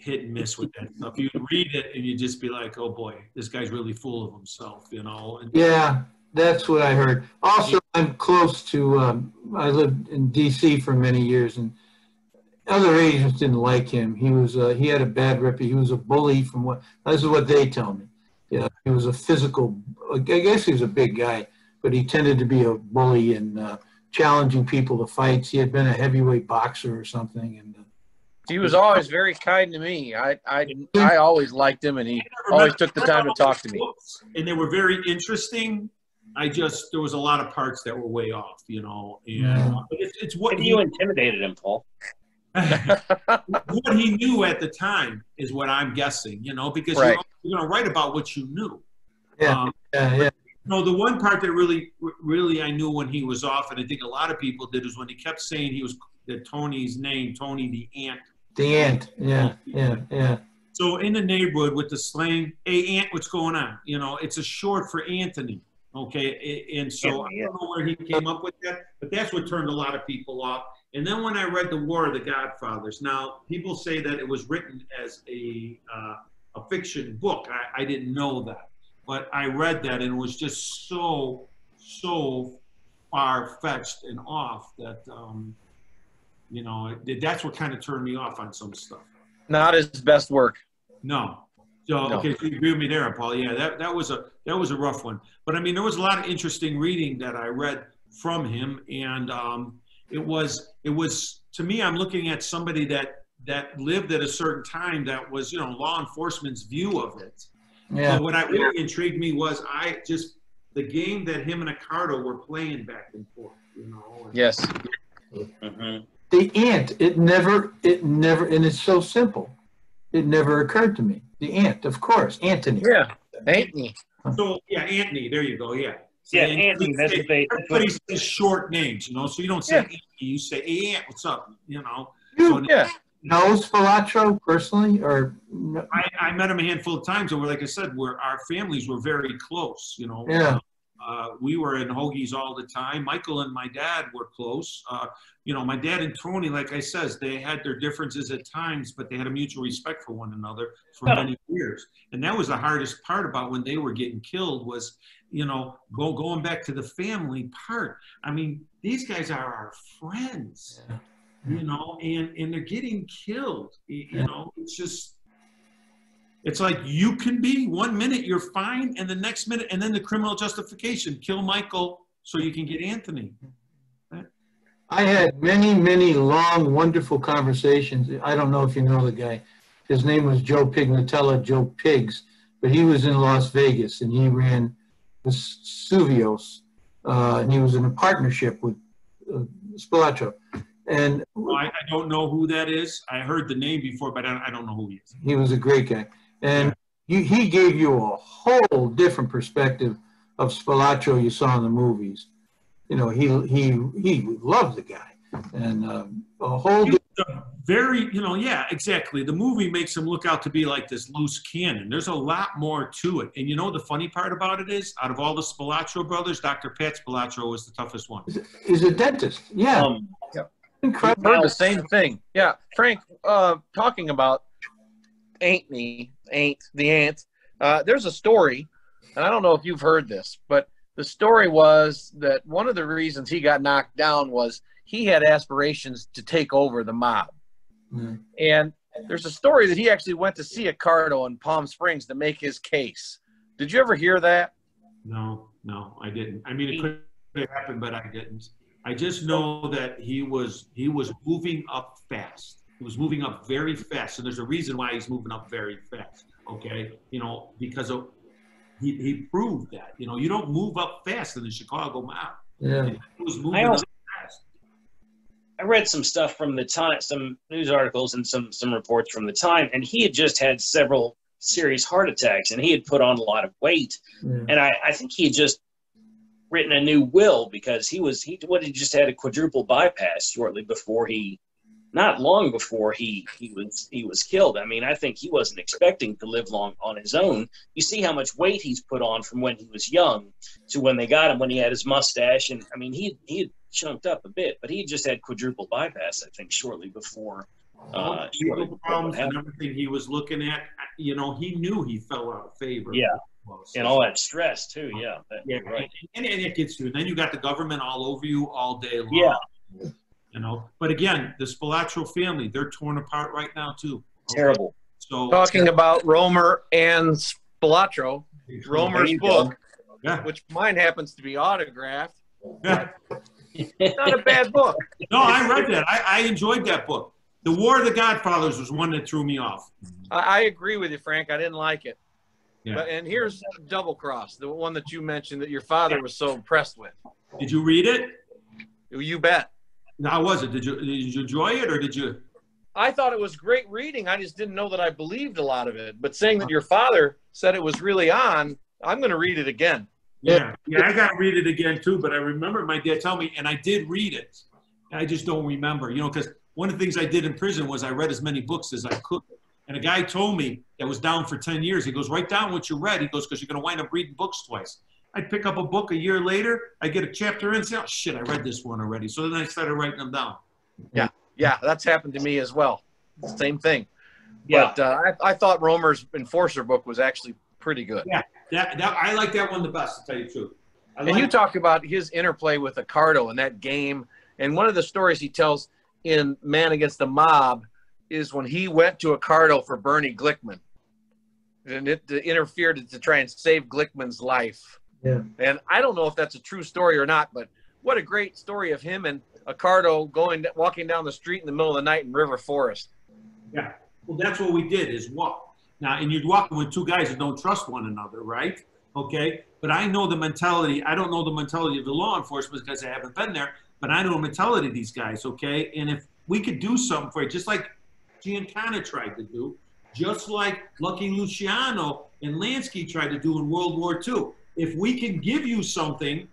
hit and miss with that stuff. You read it and you just be like, oh boy, this guy's really full of himself, you know. And Yeah. That's what I heard. Also, I'm close to, um, I lived in DC for many years and other agents didn't like him. He was, uh, he had a bad rep. He was a bully from what, this is what they tell me. Yeah. He was a physical, I guess he was a big guy, but he tended to be a bully and, uh, challenging people to fights. He had been a heavyweight boxer or something. And uh, He was always very kind to me. I I, I always liked him, and he always took the time to talk to me. And they were very interesting. I just there was a lot of parts that were way off, you know. And uh, it's, it's what Maybe he, you intimidated him, Paul. what he knew at the time is what I'm guessing, you know, because Right. you're, you're going to write about what you knew. Yeah. Um, yeah, yeah. No, the one part that really, really I knew when he was off, and I think a lot of people did, is when he kept saying he was that Tony's name, Tony the Ant. The ant. Yeah. Yeah. Yeah. So in the neighborhood with the slang, "Hey Ant, what's going on?" You know, it's a short for Anthony. Okay, and so I don't know where he came up with that, but that's what turned a lot of people off. And then when I read the War of the Godfathers, now people say that it was written as a uh, a fiction book. I, I didn't know that, but I read that and it was just so so far fetched and off that um, you know that's what kind of turned me off on some stuff. Not his best work. No. So No. okay, so you agree with me there, Paul. Yeah, that, that was a that was a rough one. But I mean, there was a lot of interesting reading that I read from him, and um, it was it was to me. I'm looking at somebody that that lived at a certain time that was you know law enforcement's view of it. Yeah. But what I really intrigued me was I just the game that him and Accardo were playing back and forth. You know. and- Yes. Mm-hmm. The ant, it never, it never, and it's so simple. It never occurred to me. The ant, of course, Anthony. Yeah. Anthony. So yeah, Anthony. There you go. Yeah. Yeah, And Anthony, that's what they- that's Everybody says short names, you know. So you don't say Yeah. Anthony, you say Hey Ant, what's up? You know. You Yeah. know Spilotro personally, or no? I, I met him a handful of times, and we're like I said, we're our families were very close. You know. Yeah. Uh, we were in hoagies all the time. Michael and my dad were close. Uh, you know, my dad and Tony, like I says, they had their differences at times, but they had a mutual respect for one another for Yeah. many years. And that was the hardest part about when they were getting killed was, you know, go, going back to the family part. I mean, these guys are our friends, Yeah. you know, and, and they're getting killed. You, you Yeah. know, it's just, it's like you can be one minute you're fine, and the next minute, and then the criminal justification kill Michael so you can get Anthony. I had many, many long, wonderful conversations. I don't know if you know the guy. His name was Joe Pignatello, Joe Pigs, but he was in Las Vegas and he ran Vesuvios, uh, and he was in a partnership with uh, Spilotro. And Well, I, I don't know who that is. I heard the name before, but I don't, I don't know who he is. he was a great guy. And you, he gave you a whole different perspective of Spilotro you saw in the movies. You know, he he he loved the guy, and um, a whole. He Very, you know, yeah, exactly. The movie makes him look out to be like this loose cannon. There's a lot more to it. And you know, the funny part about it is, out of all the Spilotro brothers, Dr. Pat Spilotro was the toughest one. He's a dentist. Yeah, Um, incredible. Heard the same thing. Yeah. Frank, uh, talking about Anthony, Ain't the ant. Uh, there's a story and I don't know if you've heard this, but the story was that one of the reasons he got knocked down was he had aspirations to take over the mob. Mm. And there's a story that he actually went to see a Accardo in Palm Springs to make his case. Did you ever hear that? No, no, I didn't. I mean, it could have happened, but I didn't. I just know that he was he was moving up fast. He was moving up very fast, and there's a reason why he's moving up very fast. Okay, you know, because of he, he proved that. You know, you don't move up fast in the Chicago mob. Yeah. He was I moving also- up fast. I read some stuff from the time, some news articles and some some reports from the time, and he had just had several serious heart attacks, and he had put on a lot of weight, Yeah. and I, I think he had just written a new will because he was he what he just had a quadruple bypass shortly before he, not long before he he was he was killed. I mean, I think he wasn't expecting to live long on his own. You see how much weight he's put on from when he was young to when they got him when he had his mustache, and I mean he he had chunked up a bit, but he just had quadruple bypass. I think shortly before. Uh, shortly problems and everything he was looking at, you know, he knew he fell out of favor. Yeah. And all that stress too. Yeah, that, Yeah, right. and, and it gets you. And then you got the government all over you all day long. Yeah. You know, but again, the Spilotro family, they're torn apart right now too. Okay? Terrible. So Talking about Roemer and Spilotro, Roemer's book, Yeah. which mine happens to be autographed. Yeah. It's not a bad book. No, I read that. I, I enjoyed that book. The War of the Godfathers was one that threw me off. I, I agree with you, Frank. I didn't like it. Yeah. But and here's Double Cross, the one that you mentioned that your father was so impressed with. Did you read it? You bet. How was it? Did you did you enjoy it or did you? I thought it was great reading. I just didn't know that I believed a lot of it. But saying that your father said it was really on, I'm going to read it again. Yeah, yeah, I got to read it again too. But I remember my dad telling me, and I did read it. I just don't remember, you know, because one of the things I did in prison was I read as many books as I could. And a guy told me that was down for 10 years. He goes, write down what you read. He goes, because you're going to wind up reading books twice. I'd pick up a book a year later. I get a chapter in and say, oh, shit, I read this one already. So then I started writing them down. Yeah, yeah, that's happened to me as well. Same thing. Yeah. But uh, I, I thought Roemer's Enforcer book was actually pretty good. That, that I like that one the best, to tell you the truth. I And like- you talk about his interplay with Accardo in that game. And one of the stories he tells in Man Against the Mob is when he went to Accardo for Bernie Glickman. And it interfered to try and save Glickman's life. Yeah. And I don't know if that's a true story or not, but what a great story of him and Accardo going walking down the street in the middle of the night in River Forest. Yeah. Well, that's what we did is walk. Now, and you're walking with two guys that don't trust one another, right? Okay. But I know the mentality. I don't know the mentality of the law enforcement because I haven't been there, but I know the mentality of these guys, okay? And if we could do something for it, just like Giancana tried to do, just like Lucky Luciano and Lansky tried to do in World War II. If we can give you something,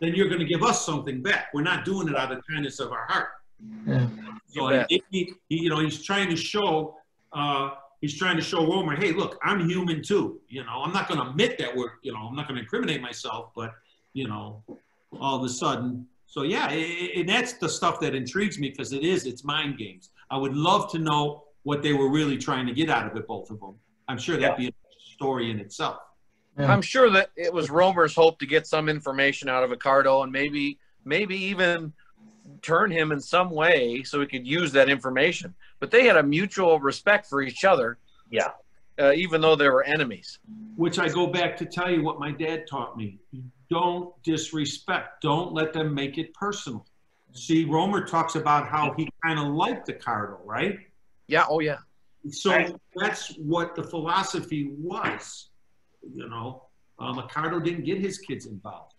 then you're going to give us something back. We're not doing it out of kindness of our heart. Yeah. So You I bet. think he, he, you know, he's trying to show, uh, he's trying to show Roemer, hey, look, I'm human too. You know, I'm not going to admit that we're, you know, I'm not going to incriminate myself, but you know, all of a sudden, so yeah, i- i- and that's the stuff that intrigues me because it is, it's mind games. I would love to know what they were really trying to get out of it, both of them. I'm sure that'd be a story in itself. Yeah. I'm sure that it was Roemer's hope to get some information out of Accardo and maybe maybe even turn him in some way so he could use that information. But they had a mutual respect for each other. Yeah. Uh, even though they were enemies. Which I go back to tell you what my dad taught me. Don't disrespect. Don't let them make it personal. See, Romer talks about how he kind of liked the Cardo, right? Yeah. Oh yeah. So Right. that's what the philosophy was. You know, um, Ricardo didn't get his kids involved.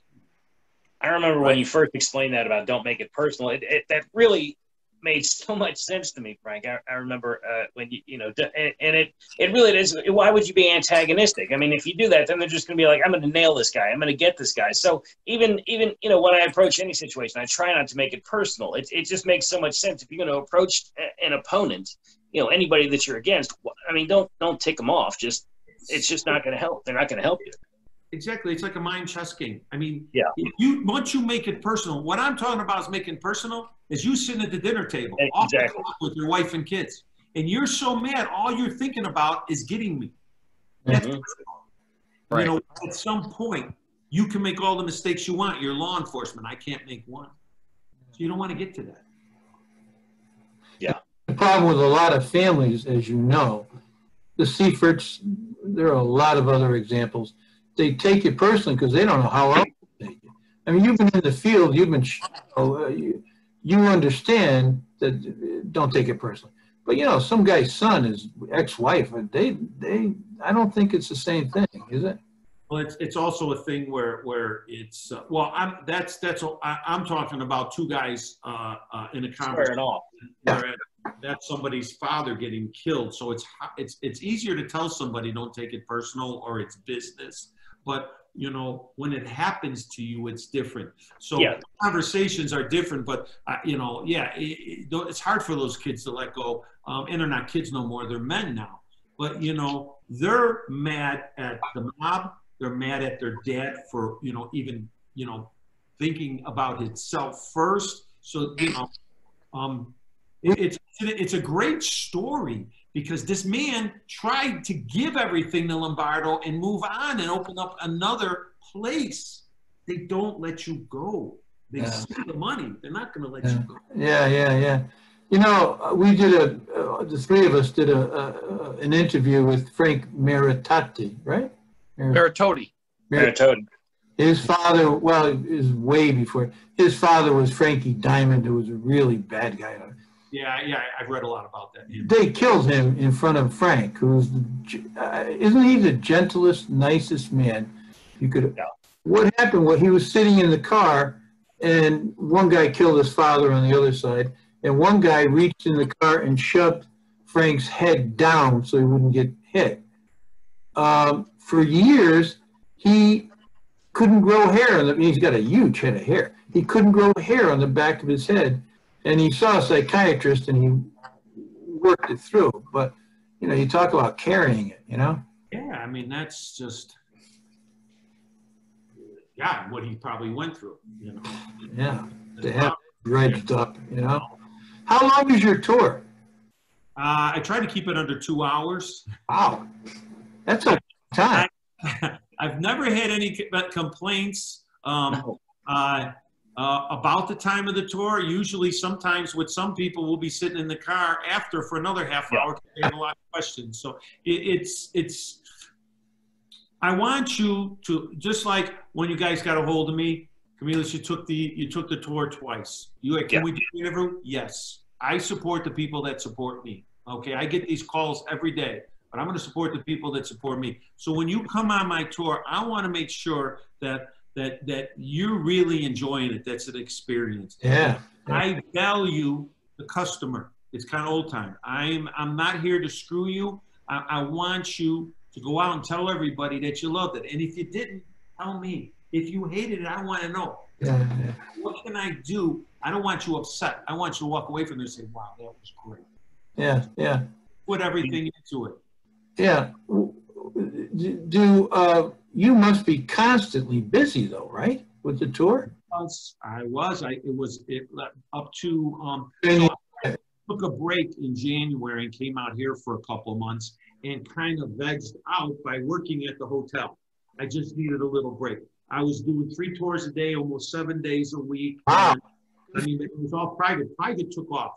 I remember when you first explained that about don't make it personal. It, it that really made so much sense to me, Frank. I, I remember uh, when you you know, and, and it it really is. Why would you be antagonistic? I mean, if you do that, then they're just going to be like, I'm going to nail this guy. I'm going to get this guy. So even even you know, when I approach any situation, I try not to make it personal. It it just makes so much sense if you're going to approach an opponent, you know, anybody that you're against. I mean, don't don't tick them off. Just it's just not going to help. They're not going to help you. Exactly. It's like a mind chess game. I mean, Yeah. if you once you make it personal, what I'm talking about is making personal is you sitting at the dinner table off the Exactly. with your wife and kids. And you're so mad, all you're thinking about is getting me. That's Mhm. Right. You know, at some point, you can make all the mistakes you want. You're law enforcement. I can't make one. So you don't want to get to that. Yeah. The problem with a lot of families, as you know, the Seiferts, there are a lot of other examples. They take it personally because they don't know how else to take it. I mean, you've been in the field, you've been, oh, uh, you, you understand that, uh, don't take it personally. But you know, some guy's son is ex-wife, they, they, I don't think it's the same thing, is it? Well, it's, it's also a thing where, where it's, uh, well, I'm, that's, that's, I, I'm talking about two guys, uh, uh, in a Square conversation. it off. where that's somebody's father getting killed. So it's it's it's easier to tell somebody don't take it personal or it's business. But you know when it happens to you, it's different. So Yeah. conversations are different. But uh, you know, yeah, it, it, it's hard for those kids to let go. Um, and they're not kids no more; they're men now. But you know, they're mad at the mob. They're mad at their dad for you know even you know thinking about himself first. So you know. Um, it- it's it's a great story because this man tried to give everything to Lombardo and move on and open up another place. They don't let you go. They Yeah. see the money. They're not going to let Yeah. you go. Yeah, yeah, yeah. You know, uh, we did a, uh, the three of us did a, a, an interview with Frank Maritote, right? Mer- Maritote. His father, well, it was way before. His father was Frankie Diamond, who was a really bad guy. Yeah, yeah, I've read a lot about that. They killed him in front of Frank, who was, the g- uh, isn't he the gentlest, nicest man you could? Yeah. What happened? Well, he was sitting in the car, and one guy killed his father on the other side, and one guy reached in the car and shoved Frank's head down so he wouldn't get hit. Um, for years, he couldn't grow hair. On the, he's got a huge head of hair. He couldn't grow hair on the back of his head, and he saw a psychiatrist and he worked it through. But you know, you talk about carrying it. You know. Yeah, I mean that's just yeah, what he probably went through. You know. Yeah. To have dredged up. You know. How long is your tour? Uh, I try to keep it under two hours. Wow, that's a time. I've never had any complaints um, No. uh, uh, about the time of the tour. Usually, sometimes with some people, we'll be sitting in the car after for another half Yeah. hour. They a lot of questions. So it, it's it's. I want you to just like when you guys got a hold of me, Camillus, you took the you took the tour twice. You like, can Yeah. we do interview? Yes, I support the people that support me. Okay, I get these calls every day but I'm going to support the people that support me. So when you come on my tour, I want to make sure that that that you're really enjoying it. That's an experience. Yeah. I value the customer. It's kind of old time. I'm I'm not here to screw you. I, I want you to go out and tell everybody that you loved it. And if you didn't, tell me. If you hated it, I want to know. Yeah. yeah. What can I do? I don't want you upset. I want you to walk away from there and say, "Wow, that was great." Yeah. Yeah. Put everything into it. Yeah. Do uh, you must be constantly busy though, right, with the tour? I was. I it was it up to um. And you- Took a break in January and came out here for a couple of months and kind of vegged out by working at the hotel. I just needed a little break. I was doing three tours a day, almost seven days a week. Wow. I mean, it was all private. Private took off,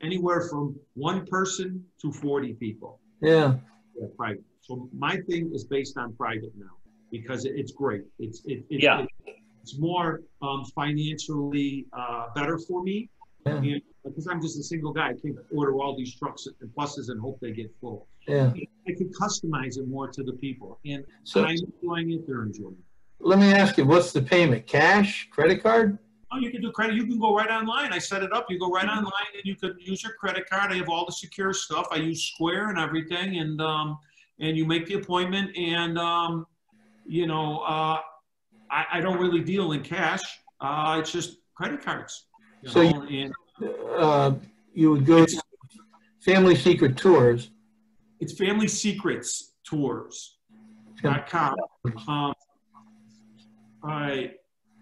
anywhere from one person to forty people. Yeah. Yeah, private. So my thing is based on private now because it- it's great. It's it, it, Yeah. it- it's more um, financially uh, better for me Yeah. and- because I'm just a single guy. I can't order all these trucks and buses and hope they get full. Yeah. I can customize it more to the people, and So I'm enjoying it. They're enjoying it. let me ask you, what's the payment? Cash, credit card? Oh, you can do credit. You can go right online. I set it up. You go right online and you could use your credit card. I have all the secure stuff. I use Square and everything, and um, and you make the appointment. And um, you know, uh, I, I don't really deal in cash. Uh, it's just credit cards. You So know, and Uh, you would go to Family Secret Tours. it's Family Secrets Tours.com. Um, all right.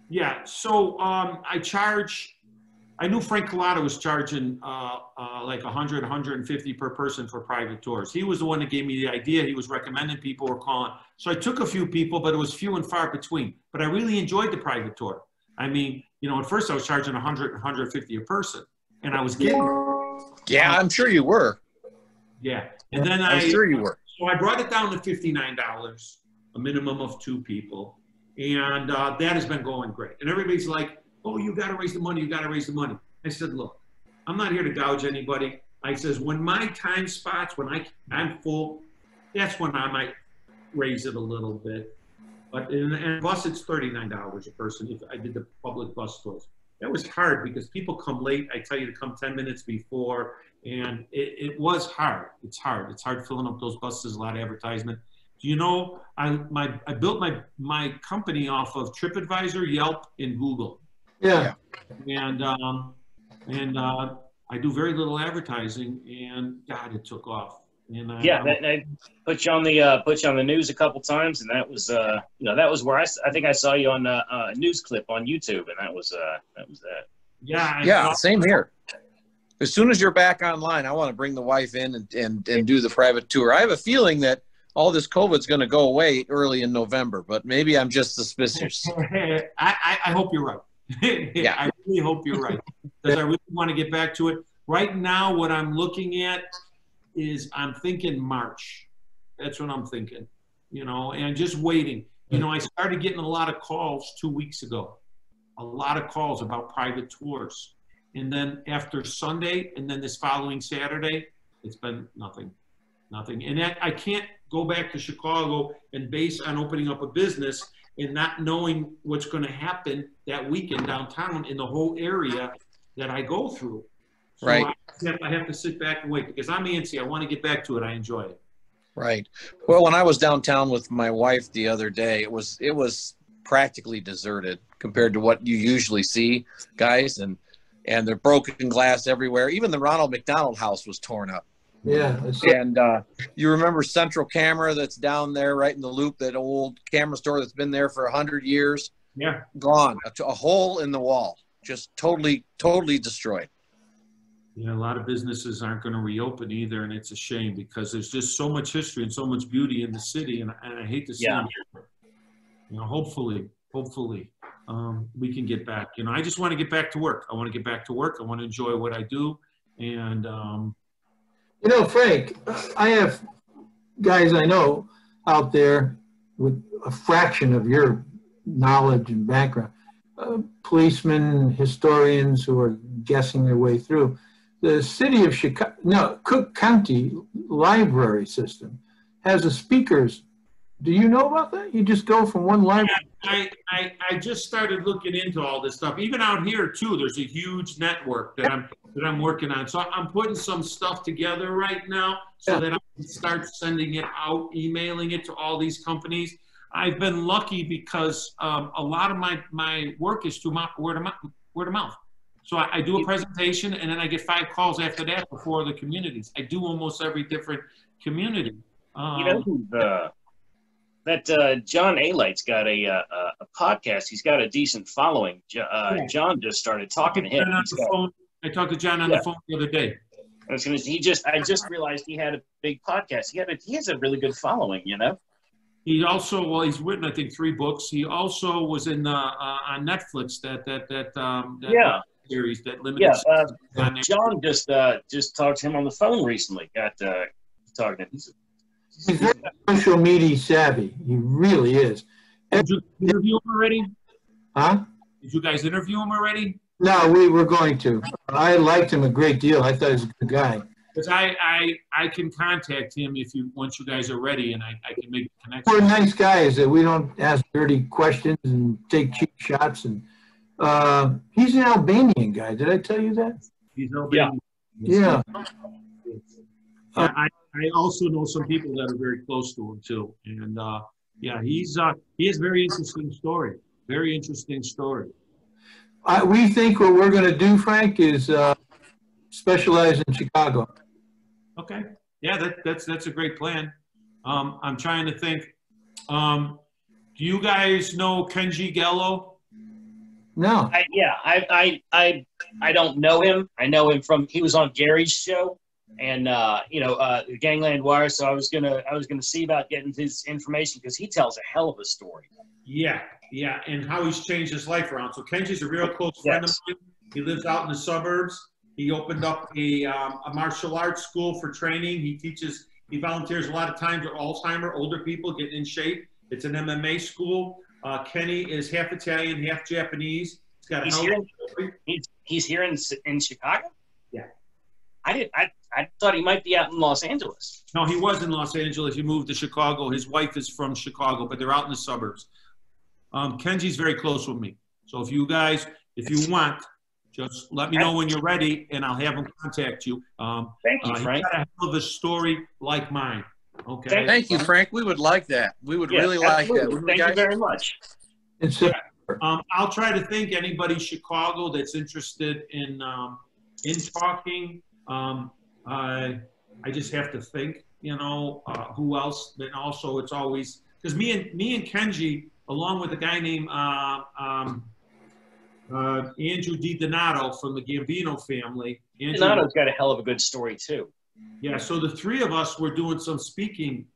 Yeah. So um, I charge I knew Frank Cullotta was charging uh, uh, like 100, 150 per person for private tours. He was the one that gave me the idea. He was recommending people were calling. So I took a few people, but it was few and far between. But I really enjoyed the private tour. I mean, you know, at first I was charging 100, 150 a person, and I was getting, Yeah, I'm sure you were. yeah. And then I'm I, sure you were. so I brought it down to fifty-nine dollars, a minimum of two people, and uh, that has been going great. And everybody's like, "Oh, you got to raise the money. You got to raise the money." I said, "Look, I'm not here to gouge anybody." I says, "When my time spots, when I I'm full, that's when I might raise it a little bit." But in and bus, it's thirty-nine dollars a person. If I did the public bus tours, that was hard because people come late. I tell you to come ten minutes before and it, it was hard. It's hard. It's hard filling up those buses. A lot of advertisement. Do you know? I my I built my my company off of TripAdvisor, Yelp, and Google, Yeah, and um, and uh, I do very little advertising, and God, it took off. And uh, Yeah, that, I put you on the uh, put you on the news a couple times, and that was uh, you know that was where I, I think I saw you on a, a news clip on YouTube, and that was uh, that was that. yeah, I Yeah, thought- same here. As soon as you're back online, I want to bring the wife in and, and, and do the private tour. I have a feeling that all this COVID's going to go away early in November, but maybe I'm just suspicious. I, I, I hope you're right. Yeah. I really hope you're right because I really want to get back to it. Right now, what I'm looking at is I'm thinking March. That's what I'm thinking, you know, and just waiting. You know, I started getting a lot of calls two weeks ago, a lot of calls about private tours. And then after Sunday and then this following Saturday, it's been nothing, nothing. And that, I can't go back to Chicago and base on opening up a business and not knowing what's going to happen that weekend downtown in the whole area that I go through. So Right. I have, I have to sit back and wait because I'm antsy. I want to get back to it. I enjoy it. Right. Well, when I was downtown with my wife the other day, it was it was practically deserted compared to what you usually see, guys, and and there's broken glass everywhere. Even the Ronald McDonald House was torn up. Yeah. And uh, you remember Central Camera that's down there, right in the loop, that old camera store that's been there for a hundred years, Yeah. gone, a, a hole in the wall, just totally, totally destroyed. Yeah, a lot of businesses aren't going to reopen either, and it's a shame because there's just so much history and so much beauty in the city, and, and I hate to see Yeah. it. You know, hopefully, hopefully, um, we can get back. You know, I just want to get back to work. I want to get back to work. I want to enjoy what I do, and um, You know, Frank, I have guys I know out there with a fraction of your knowledge and background. Uh, policemen, historians who are guessing their way through. The city of Chicago, no, Cook County library system has a speakers. Do you know about that? You just go from one library. I, I, I just started looking into all this stuff. Even out here too, there's a huge network that I'm that I'm working on. So I'm putting some stuff together right now so that I can start sending it out, emailing it to all these companies. I've been lucky because um, a lot of my my work is through mouth, word of mouth. Word of mouth. So I, I do a presentation and then I get five calls after that before the communities. I do almost every different community. Um, You know the that uh, John Alite's got a, uh, a podcast. He's got a decent following. Uh, Yeah. John just started talking to him. On the got- phone- I talked to John on Yeah. the phone the other day. I was gonna. He just. I just realized he had a big podcast. He had. A, he has a really good following. You know. He also, well, he's written, I think, three books. He also was in uh, uh, on Netflix that that that um that Yeah. series that limited. Yeah. Uh, series on there. John just uh, just talked to him on the phone recently. Got uh, talking to him. He's, He's very social media savvy. He really is. Did you interview him already? Huh? Did you guys interview him already? No, we were going to. I liked him a great deal. I thought he was a good guy. Because I, I I can contact him if you once you guys are ready, and I, I can make a connection. We're nice guys that we don't ask dirty questions and take cheap shots. And uh, he's an Albanian guy. Did I tell you that? He's no Yeah. Yeah. I, I I also know some people that are very close to him too, and uh, yeah, he's uh, he has very interesting story. Very interesting story. I, we think what we're going to do, Frank, is uh, specialize in Chicago. Okay. Yeah, that, that's that's a great plan. Um, I'm trying to think. Um, do you guys know Kenji Gallo? No. I, yeah, I, I, I, I don't know him. I know him from he was on Gary's show, and uh, you know, uh, Gangland Wire. So I was gonna, I was gonna see about getting his information because he tells a hell of a story. Yeah, yeah, and how he's changed his life around. So Kenji's a real close friend of mine. He lives out in the suburbs. He opened up a, um, a martial arts school for training. He teaches, he volunteers a lot of times with Alzheimer, older people getting in shape. It's an MMA school. Uh, Kenny is half Italian, half Japanese. He's got a He's here. He's he's here in in Chicago. Yeah. I did. I, I thought he might be out in Los Angeles. No, he was in Los Angeles. He moved to Chicago. His wife is from Chicago, but they're out in the suburbs. Um, Kenji's very close with me. So if you guys, if you want, just let me know when you're ready and I'll have him contact you. Um, Thank you, uh, he's Frank. got a hell of a story like mine. Okay. Thank Thank you, Frank. We would like that. We would Yes, really like that. absolutely. wouldn't Thank you guys? very much. It's Sep- Um, I'll try to think anybody Chicago that's interested in um, in talking. Um, I I just have to think, you know, uh, who else. Then also, it's always because me and me and Kenji, along with a guy named uh, um, uh, Andrew Di Donato from the Gambino family. Andrew, Donato's got a hell of a good story too. yeah, so the three of us were doing some speaking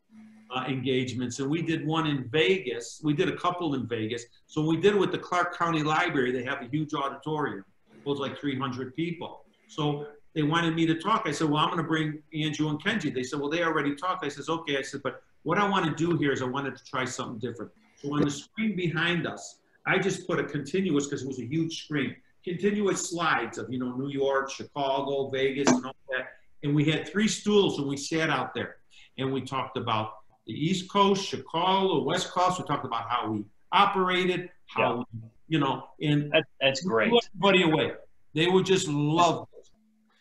uh, engagements, and we did one in Vegas. We did a couple in Vegas. So we did it with the Clark County Library. They have a huge auditorium, holds like 300 people. So they wanted me to talk. I said, well, I'm going to bring Andrew and Kenji. They said, well, they already talked. I says, okay. I said, but what I want to do here is I wanted to try something different. So on the screen behind us, I just put a continuous because it was a huge screen, continuous slides of, you know, New York, Chicago, Vegas, and all that. And we had three stools and we sat out there and we talked about the East Coast, Chicago, West Coast. We talked about how we operated, how, we, you know, and That, that's great. everybody away. They would just love it.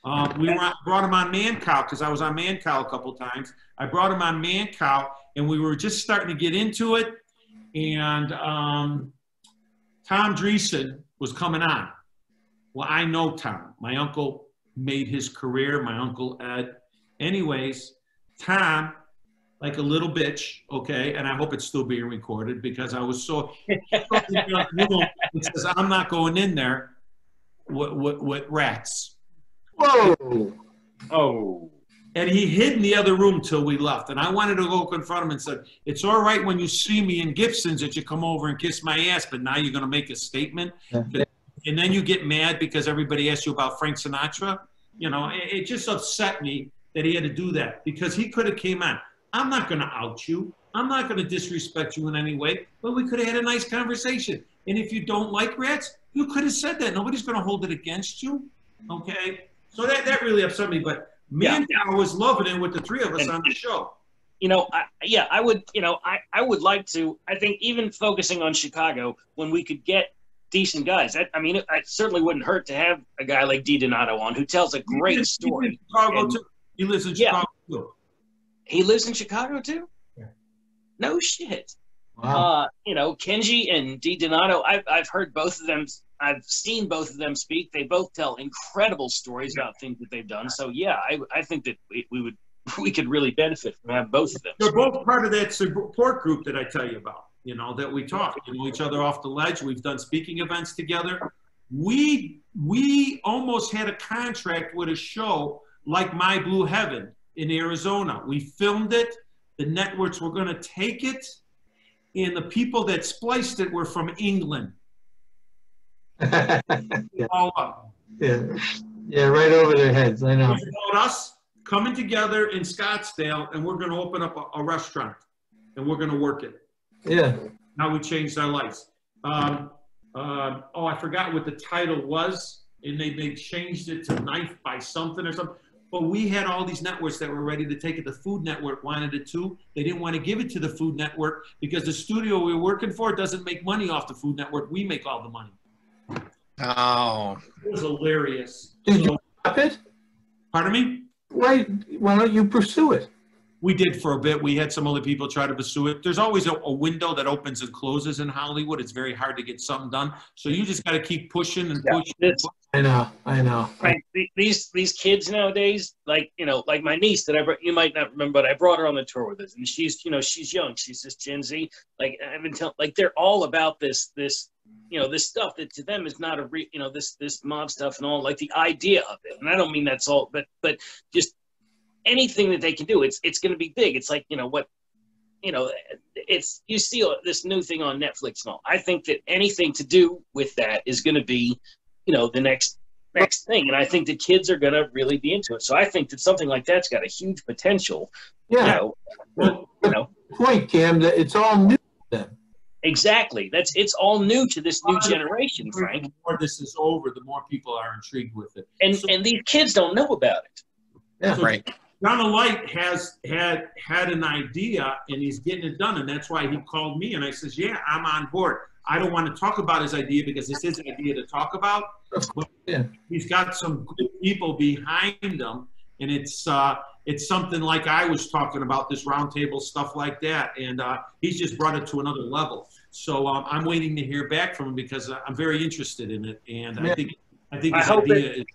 Um, we were, brought him on Mancow because I was on Mancow a couple times. I brought him on Mancow, and we were just starting to get into it. And um, Tom Dreesen was coming on. Well, I know Tom. My uncle made his career. My uncle Ed. Anyways, Tom, like a little bitch, okay, and I hope it's still being recorded because I was so. says I'm not going in there with, with, with rats. Whoa. Oh, And he hid in the other room till we left. And I wanted to go confront him and said, "It's all right when you see me in Gibson's that you come over and kiss my ass, but now you're going to make a statement, Yeah. and then you get mad because everybody asks you about Frank Sinatra. You know, it, it just upset me that he had to do that because he could have came on. I'm not going to out you. I'm not going to disrespect you in any way, but we could have had a nice conversation. And if you don't like rats, you could have said that. Nobody's going to hold it against you. Okay. So that, that really upset me. But me Yeah. and Dow was loving it with the three of us And- on the show. you know, I, yeah, I would, you know, I, I would like to. I think even focusing on Chicago, when we could get decent guys, that, I mean, it, it certainly wouldn't hurt to have a guy like Di Donato on who tells a He great lives- he lives story. in Chicago And- too. He lives in Yeah. Chicago too. He lives in Chicago too. Yeah. No shit. Wow. Uh, you know, Kenji and Di Donato. I've I've heard both of them. I've seen both of them speak. They both tell incredible stories about things that they've done. So yeah, I I think that we, we would we could really benefit from having both of them. They're both part of that support group that I tell you about, you know, that we talk, you know, each other off the ledge. We've done speaking events together. We we almost had a contract with a show like My Blue Heaven in Arizona. We filmed it. The networks were going to take it, and the people that spliced it were from England. Yeah, All up. yeah, yeah, right over their heads. I know. It's about us coming together in Scottsdale, and we're going to open up a, a restaurant, and we're going to work it. Yeah. how we changed our lives. Um, uh, oh, I forgot what the title was, and they, they changed it to Knife by something or something. But we had all these networks that were ready to take it. The Food Network wanted it too. They didn't want to give it to the Food Network because the studio we were working for doesn't make money off the Food Network. We make all the money. Oh, It was hilarious. Did you stop it? pardon me? Why? Why don't you pursue it? We did for a bit. We had some other people try to pursue it. There's always a, a window that opens and closes in Hollywood. It's very hard to get something done. So you just got to keep pushing and Yeah. pushing. This I know, I know. Right. These these kids nowadays, like you know, like my niece that I brought, you might not remember, but I brought her on the tour with us, and she's you know she's young, she's just Gen Z. Like I've been telling, like they're all about this this you know this stuff that to them is not a re, you know this this mob stuff and all like the idea of it, and I don't mean that's all, but but just anything that they can do, it's it's going to be big. It's like you know what you know, it's you see this new thing on Netflix and all. I think that anything to do with that is going to be you know the next next thing and i think the kids are going to really be into it so i think that something like that's got a huge potential yeah you know, well, you know point cam that it's all new then exactly that's it's all new to this new generation frank The more this is over, the more people are intrigued with it. and So- and these kids don't know about it yeah Right. John Alite has had had an idea and he's getting it done, and that's why he called me and I says, "Yeah, I'm on board." I don't want to talk about his idea because it's his idea to talk about. But Yeah. he's got some good people behind him, and it's uh, it's something like I was talking about this roundtable stuff like that, and uh, he's just brought it to another level. So um, I'm waiting to hear back from him because I'm very interested in it, and Yeah. I think I think I his hope idea it- is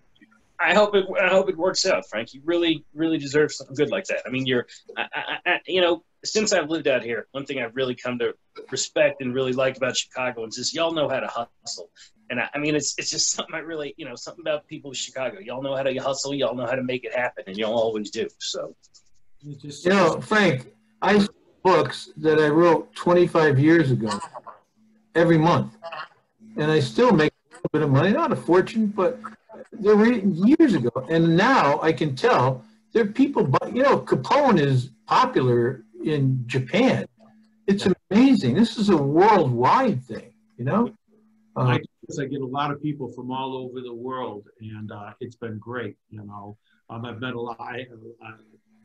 I hope it. I hope it works out, Frank. You really, really deserve something good like that. I mean, you're, I, I, I, you know, since I've lived out here, one thing I've really come to respect and really like about Chicago is just y'all know how to hustle. And I, I mean, it's it's just something I really, you know, something about people of Chicago. Y'all know how to hustle. Y'all know how to make it happen, and y'all always do. So you know frank i books that i wrote 25 years ago every month and i still make a little bit of money not a fortune but they're years ago and now i can tell there are people But you know capone is popular in japan it's amazing this is a worldwide thing you know I, uh, I get a lot of people from all over the world, and uh, it's been great. You know, um, I've met a lot. I, I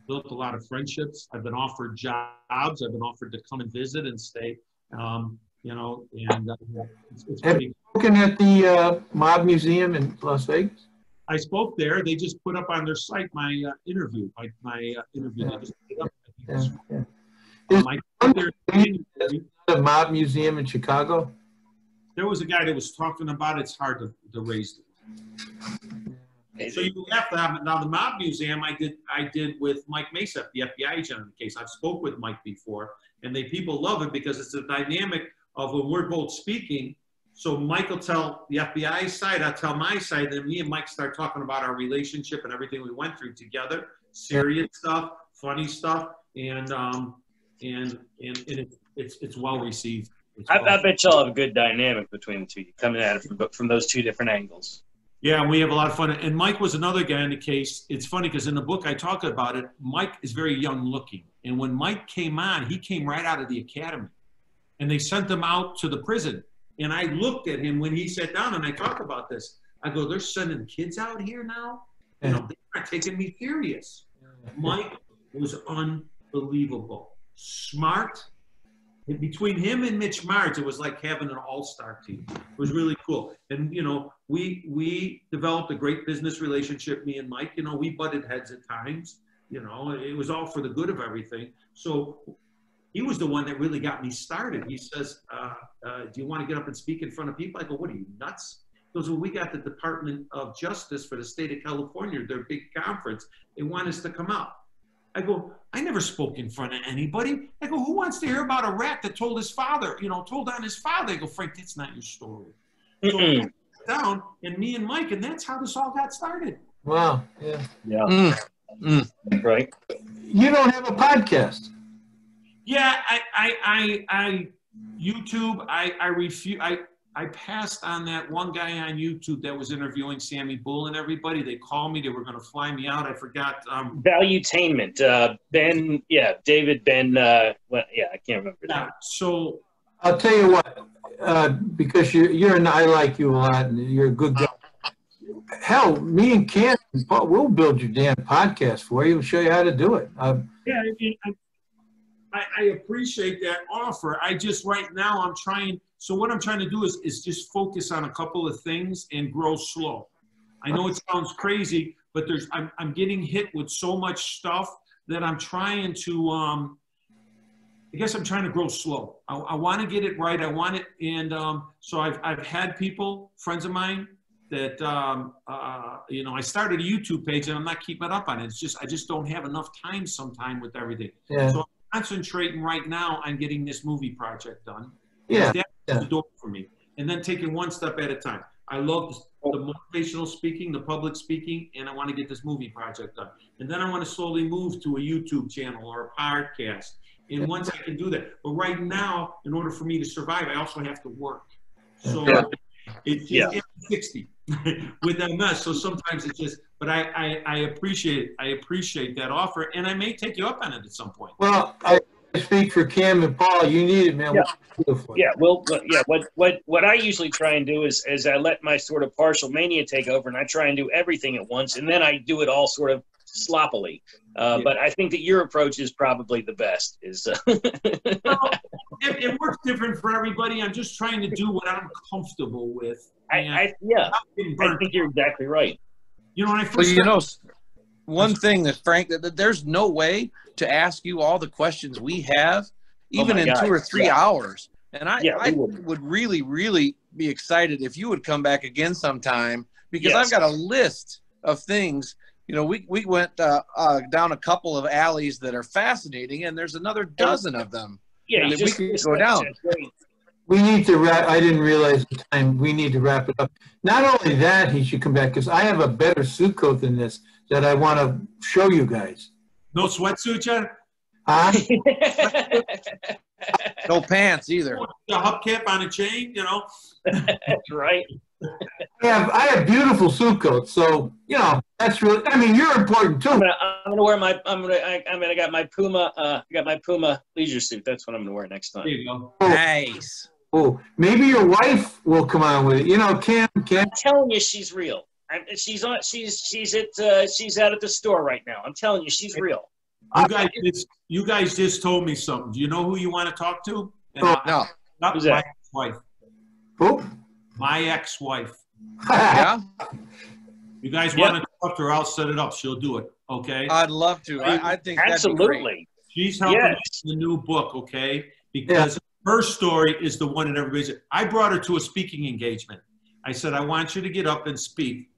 built a lot of friendships. I've been offered jobs. I've been offered to come and visit and stay. Um, you know, and uh, it's, it's pretty. Looking at the uh, mob museum in las vegas I spoke there. They just put up on their site my uh, interview. My, my uh, interview. They just put up. I yeah, it's- yeah. um, I think the mob museum in chicago there was a guy that was talking about it's hard to, to raise So you left that. Now the Mob Museum, I did. I did with Mike Maseth, the FBI agent in the case. I've spoke with Mike before, and they people love it because it's a dynamic of when we're both speaking. So Mike will tell the FBI side, I'll tell my side, then me and Mike start talking about our relationship and everything we went through together, serious stuff, funny stuff, and um, and and, and it, it's it's well received. It's I, well- I bet y'all have a good dynamic between the two, you, coming at it from, from those two different angles. Yeah, and we have a lot of fun. And Mike was another guy in the case. It's funny because in the book I talk about it. Mike is very young looking, and when Mike came on, he came right out of the academy, and they sent him out to the prison. And I looked at him when he sat down, and I talk about this. I go, "They're sending kids out here now. You know, they're not taking me serious." Mike was unbelievable, smart. And between him and Mitch Mars, it was like having an all-star team. It was really cool. And you know, we we developed a great business relationship. Me and Mike. You know, we butted heads at times. You know, it was all for the good of everything. So he was the one that really got me started. He says, uh, uh, "Do you want to get up and speak in front of people?" I go, "What are you nuts?" He goes, "Well, we got the Department of Justice for the state of California, their big conference. They want us to come out." I go, I never spoke in front of anybody. I go, who wants to hear about a rat that told his father, you know, told on his father? I go, Frank, that's not your story. So I Mm-mm. sat down and me and Mike, and that's how this all got started. wow yeah Yeah. Mm. Right. you don't have a podcast Yeah, I, I, I, I YouTube, I, I refuse, I, I passed on that one guy on YouTube that was interviewing Sammy Bull and everybody. They called me, they were going to fly me out. I forgot. Um, Valuetainment. Uh, ben. Yeah. David. Ben. Uh, well, yeah. I can't remember. yeah, name. so I'll tell you what, uh, because you're, you're, and I like you a lot, and you're a good guy. Hell, me and Ken, Paul, we'll build your damn podcast for you. We'll show you how to do it. Uh, Yeah, I mean, I, I, I appreciate that offer. I just right now I'm trying. So what I'm trying to do is is just focus on a couple of things and grow slow. I know it sounds crazy, but there's I'm I'm getting hit with so much stuff that I'm trying to um. I guess I'm trying to grow slow. I, I want to get it right. I want it, and um, so I've I've had people, friends of mine, that um, uh, you know I started a YouTube page and I'm not keeping up on it. It's just I just don't have enough time sometime with everything. Yeah, So concentrating right now on getting this movie project done. yeah, That's yeah. the door for me. And then taking one step at a time. I love the motivational speaking, the public speaking, and I want to get this movie project done. And then I want to slowly move to a YouTube channel or a podcast. And once I can do that, but right now, in order for me to survive, I also have to work. So Yeah. it's just it's 60 with MS. So sometimes it's just, but I, I, I appreciate, I appreciate that offer and I may take you up on it at some point. Well, I speak for Cam and Paul. You need it, man. Yeah. Beautiful. Yeah, well, yeah. What what what I usually try and do is is I let my sort of partial mania take over, and I try and do everything at once, and then I do it all sort of sloppily. Uh, Yeah. But I think that your approach is probably the best. Is uh, Well, it, it works different for everybody. I'm just trying to do what I'm comfortable with. I, I yeah, I'm getting I burnt. think you're exactly right. You know, when I Well, you know, one thing that Frank, that, that there's no way to ask you all the questions we have, even Oh in God, two or three yeah. hours. And I, Yeah, I wouldn't. really, really be excited if you would come back again sometime because Yes. I've got a list of things. You know, we, we went uh, uh, down a couple of alleys that are fascinating, and there's another dozen of them. Yeah, Yeah, you we just, could go down. That's great. We need to wrap, I didn't realize the time. We need to wrap it up. Not only that, he should come back because I have a better suit coat than this that I want to show you guys. no sweatsuit yet, Huh? No pants either. a hubcap on a chain, you know. That's right. I have, I have beautiful suit coats. So, you know, that's really, I mean, you're important too. I'm gonna, I'm gonna wear my I'm gonna I, I'm gonna got my Puma uh I got my Puma leisure suit. That's what I'm gonna wear next time. There you go. Nice. Oh, maybe your wife will come on with it. You know, Cam, Cam, I'm telling you, she's real. I'm, she's on. She's she's at uh, she's out at the store right now. I'm telling you, she's real. You guys, just, you guys just told me something. Do you know who you want to talk to? And Oh, I- No. not Who's my that? ex-wife. oh. My ex-wife. Yeah, You guys Yep. want to talk to her? I'll set it up. She'll do it. Okay. I'd love to. I, I think that'd be great. Absolutely. She's helping Yes. with the new book, okay? Because her story is the one that everybody's. I brought her to a speaking engagement. I said, I want you to get up and speak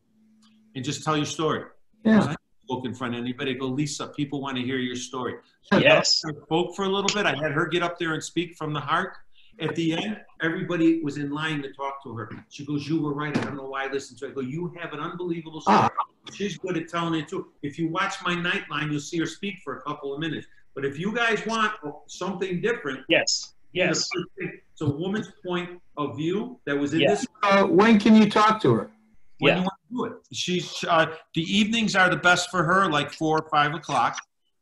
and just tell your story. Yeah. I spoke in front of anybody. I go, Lisa, people want to hear your story. Yes. I spoke for a little bit. I had her get up there and speak from the heart. At the end, everybody was in line to talk to her. She goes, "You were right. I don't know why I listened to." It. I go, "You have an unbelievable story. Ah. She's good at telling it too. If you watch my Nightline, you'll see her speak for a couple of minutes. But if you guys want something different, Yes. Yes. it's a woman's point of view that was in Yeah. this. Uh, when can you talk to her? When Yeah. you want to do it, she's uh, the evenings are the best for her, like four or five o'clock.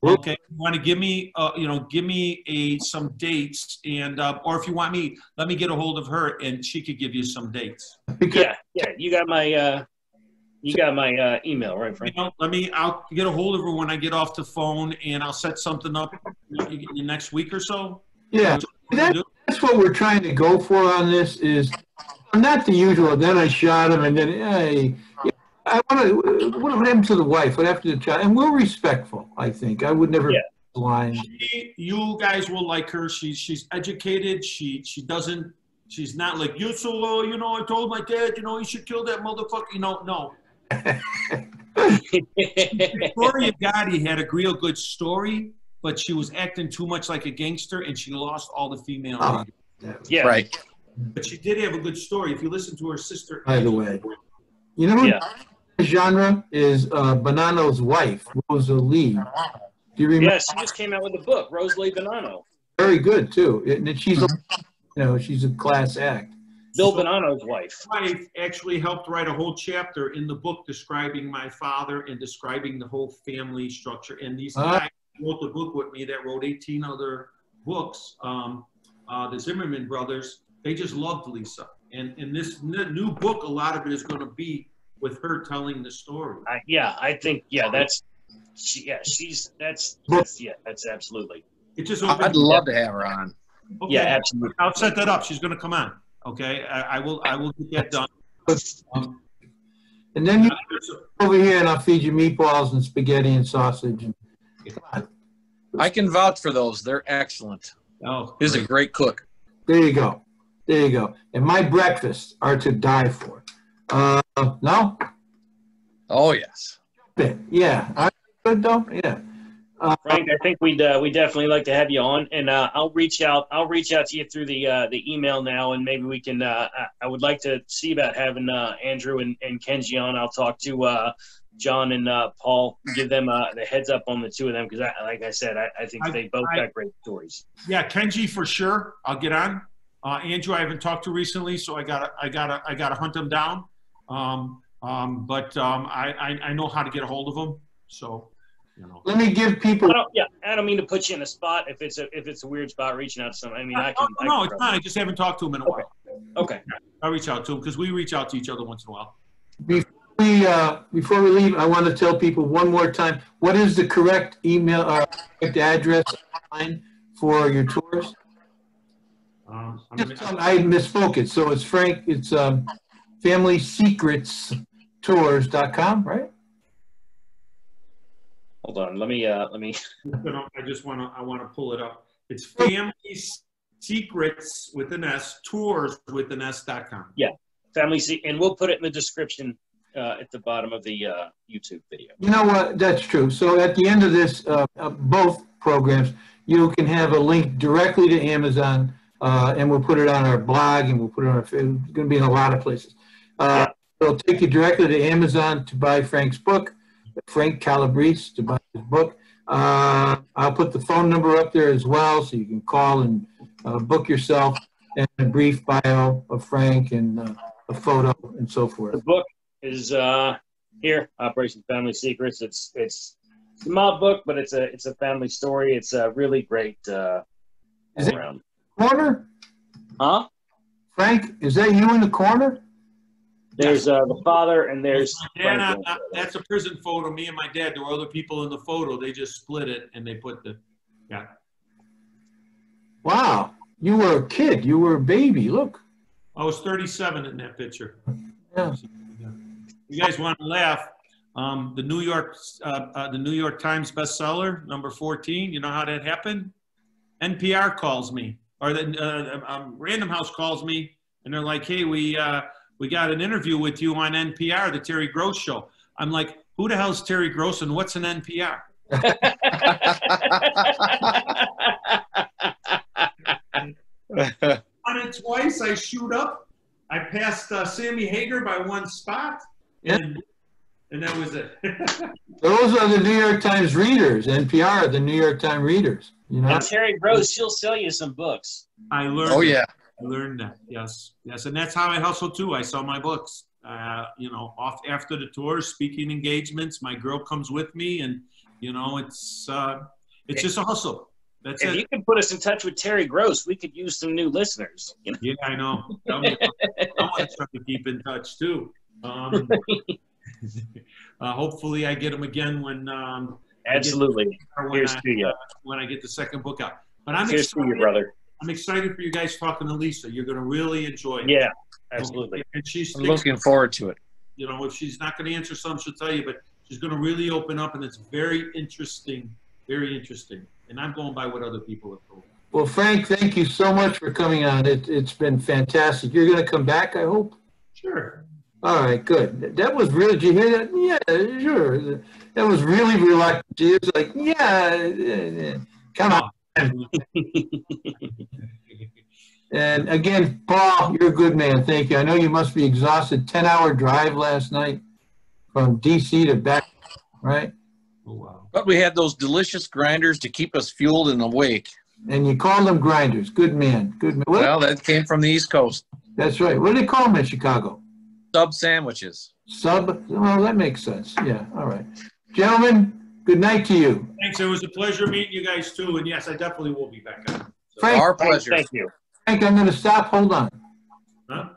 Okay, you want to give me, uh, you know, give me a some dates, and uh, or if you want me, let me get a hold of her, and she could give you some dates. Yeah. Yeah. You got my uh, you got my uh, email right, You Frank? know, let me, I'll get a hold of her when I get off the phone, and I'll set something up in the next week or so. Yeah, that, that's what we're trying to go for on this is not the usual. Then I shot him, and then hey, yeah, I want to. What happened to the wife? What happened to the child? And we're respectful. I think I would never Yeah. blind. She, you guys will like her. She's she's educated. She she doesn't. She's not like you. So uh, you know, I told my dad, you know, he should kill that motherfucker. You know, no. Victoria Gotti had a real good story, but she was acting too much like a gangster, and she lost all the female. Oh. readers. yeah. Right. But she did have a good story. If you listen to her sister, By the way. You know what Yeah. genre is uh, Bonanno's wife, Rosalie. Do you remember? Yeah. She just came out with a book, Rosalie Bonanno. Very good too. And she's, a, you know, she's a class act. Bill Bonanno's wife. wife actually helped write a whole chapter in the book describing my father and describing the whole family structure. And these Ah. guys wrote the book with me that wrote 18 other books. Um, uh, the Zimmerman brothers, they just loved Lisa. And in this n- new book, a lot of it is going to be with her telling the story. I, yeah. I think. Yeah. That's. She, yeah. She's. That's. That's. Yeah. That's absolutely. It just I'd love to have her on. Okay. Yeah. Absolutely. I'll set that up. She's going to come on. Okay, I, I will. I will get that done. Um, And then you over here and I'll feed you meatballs and spaghetti and sausage. And, I can vouch for those. They're excellent. oh, He's a great cook. there you go. There you go. And my breakfasts are to die for. Uh, Uh, no? Oh, yes. Yeah. Are you good though? Yeah. Frank, I think we'd uh, we definitely like to have you on, and uh, I'll reach out. I'll reach out to you through the uh, the email now, and maybe we can. Uh, I, I would like to see about having uh, Andrew and, and Kenji on. I'll talk to uh, John and uh, Paul, give them uh, the heads up on the two of them because, I, like I said, I, I think I- they both I- got great stories. Yeah, Kenji for sure. I'll get on. Uh, Andrew, I haven't talked to recently, so I gotta, I gotta, I gotta hunt them down. Um, um, but um, I, I, I know how to get a hold of them, So, you know. Let me give people, I don't, yeah, I don't mean to put you in a spot if it's a if it's a weird spot reaching out to someone. I mean, I no, can. I no, can it's not. I just haven't talked to him in a while. Okay. I'll reach out to him because we reach out to each other once in a while. We, uh, before we leave, I want to tell people one more time, what is the correct email, or correct address online for your tours? Um, I'm Just, um, I misspoke it, so it's Frank, it's, um, familysecretstours.com, right? Hold on. Let me. Uh, let me. I just want to, I want to pull it up. It's Family Secrets with an S, tours with an S dot com. Family see, and we'll put it in the description uh, at the bottom of the uh, YouTube video. You know what, that's true. So at the end of this, uh, uh, both programs, you can have a link directly to Amazon, uh, and we'll put it on our blog, and we'll put it on our, it's gonna be in a lot of places. Uh, It'll take you directly to Amazon to buy Frank's book, Frank Calabrese to buy his book. Uh, I'll put the phone number up there as well, so you can call and uh, book yourself, and a brief bio of Frank and uh, a photo and so forth. The book is uh, here, Operation Family Secrets. It's it's it's a mob book, but it's a it's a family story. It's a really great uh, Is it- around. Corner? Huh? Frank, is that you in the corner? There's uh, the father, and there's My dad, Frank. uh, uh, that's a prison photo. Me and my dad. There were other people in the photo. They just split it and they put the. Yeah. Wow, you were a kid. You were a baby. Look. I was 37 in that picture. Yeah. You guys want to laugh? Um, the New York, uh, uh, the New York Times bestseller, number 14. You know how that happened? NPR calls me, or the uh, um, Random House calls me, and they're like, "Hey, we uh, we got an interview with you on NPR, the Terry Gross Show." I'm like, "Who the hell's Terry Gross, and what's an NPR?" on it twice. I shoot up. I passed uh, Sammy Hagar by one spot, and and that was it. Those are the New York Times readers. NPR, the New York Times readers. You know. and Terry Gross, she'll sell you some books. I learned. Oh, yeah. I learned that. Yes, yes, and that's how I hustle too. I sell my books. Uh, you know, off after the tours, speaking engagements. My girl comes with me, and you know, it's uh, it's just a hustle. That's If it. you can put us in touch with Terry Gross, we could use some new listeners. You know? Yeah, I know. Tell me about it. I want to try to keep in touch too. Um, uh, hopefully, I get them again when um, Absolutely. when Here's I, to you. uh, when I get the second book out. But I'm Here's to excited. you, brother. I'm excited for you guys talking to Lisa. You're going to really enjoy it. Yeah, absolutely. And she's I'm looking forward to it. you know, if she's not going to answer some, she'll tell you, but she's going to really open up, and it's very interesting, very interesting. And I'm going by what other people have told. me. Well, Frank, thank you so much for coming on. It, it's been fantastic. You're going to come back, I hope. Sure. All right, good. That was really. Did you hear that? Yeah, sure. That was really reluctant. She was like, yeah, yeah, yeah. come on. And again, Paul, you're a good man. Thank you. I know you must be exhausted. Ten hour drive last night from DC to back, right? Oh, wow. But we had those delicious grinders to keep us fueled and awake. And you call them grinders. Good man. Good man. What- Well, that came from the East Coast. that's right. What do they call them in Chicago? Sub sandwiches. Sub. Well, that makes sense. Yeah. All right. Gentlemen, good night to you. Thanks. It was a pleasure meeting you guys too. And yes, I definitely will be back on. So, Frank, Our pleasure. Thank you. Frank, I'm going to stop. Hold on. huh?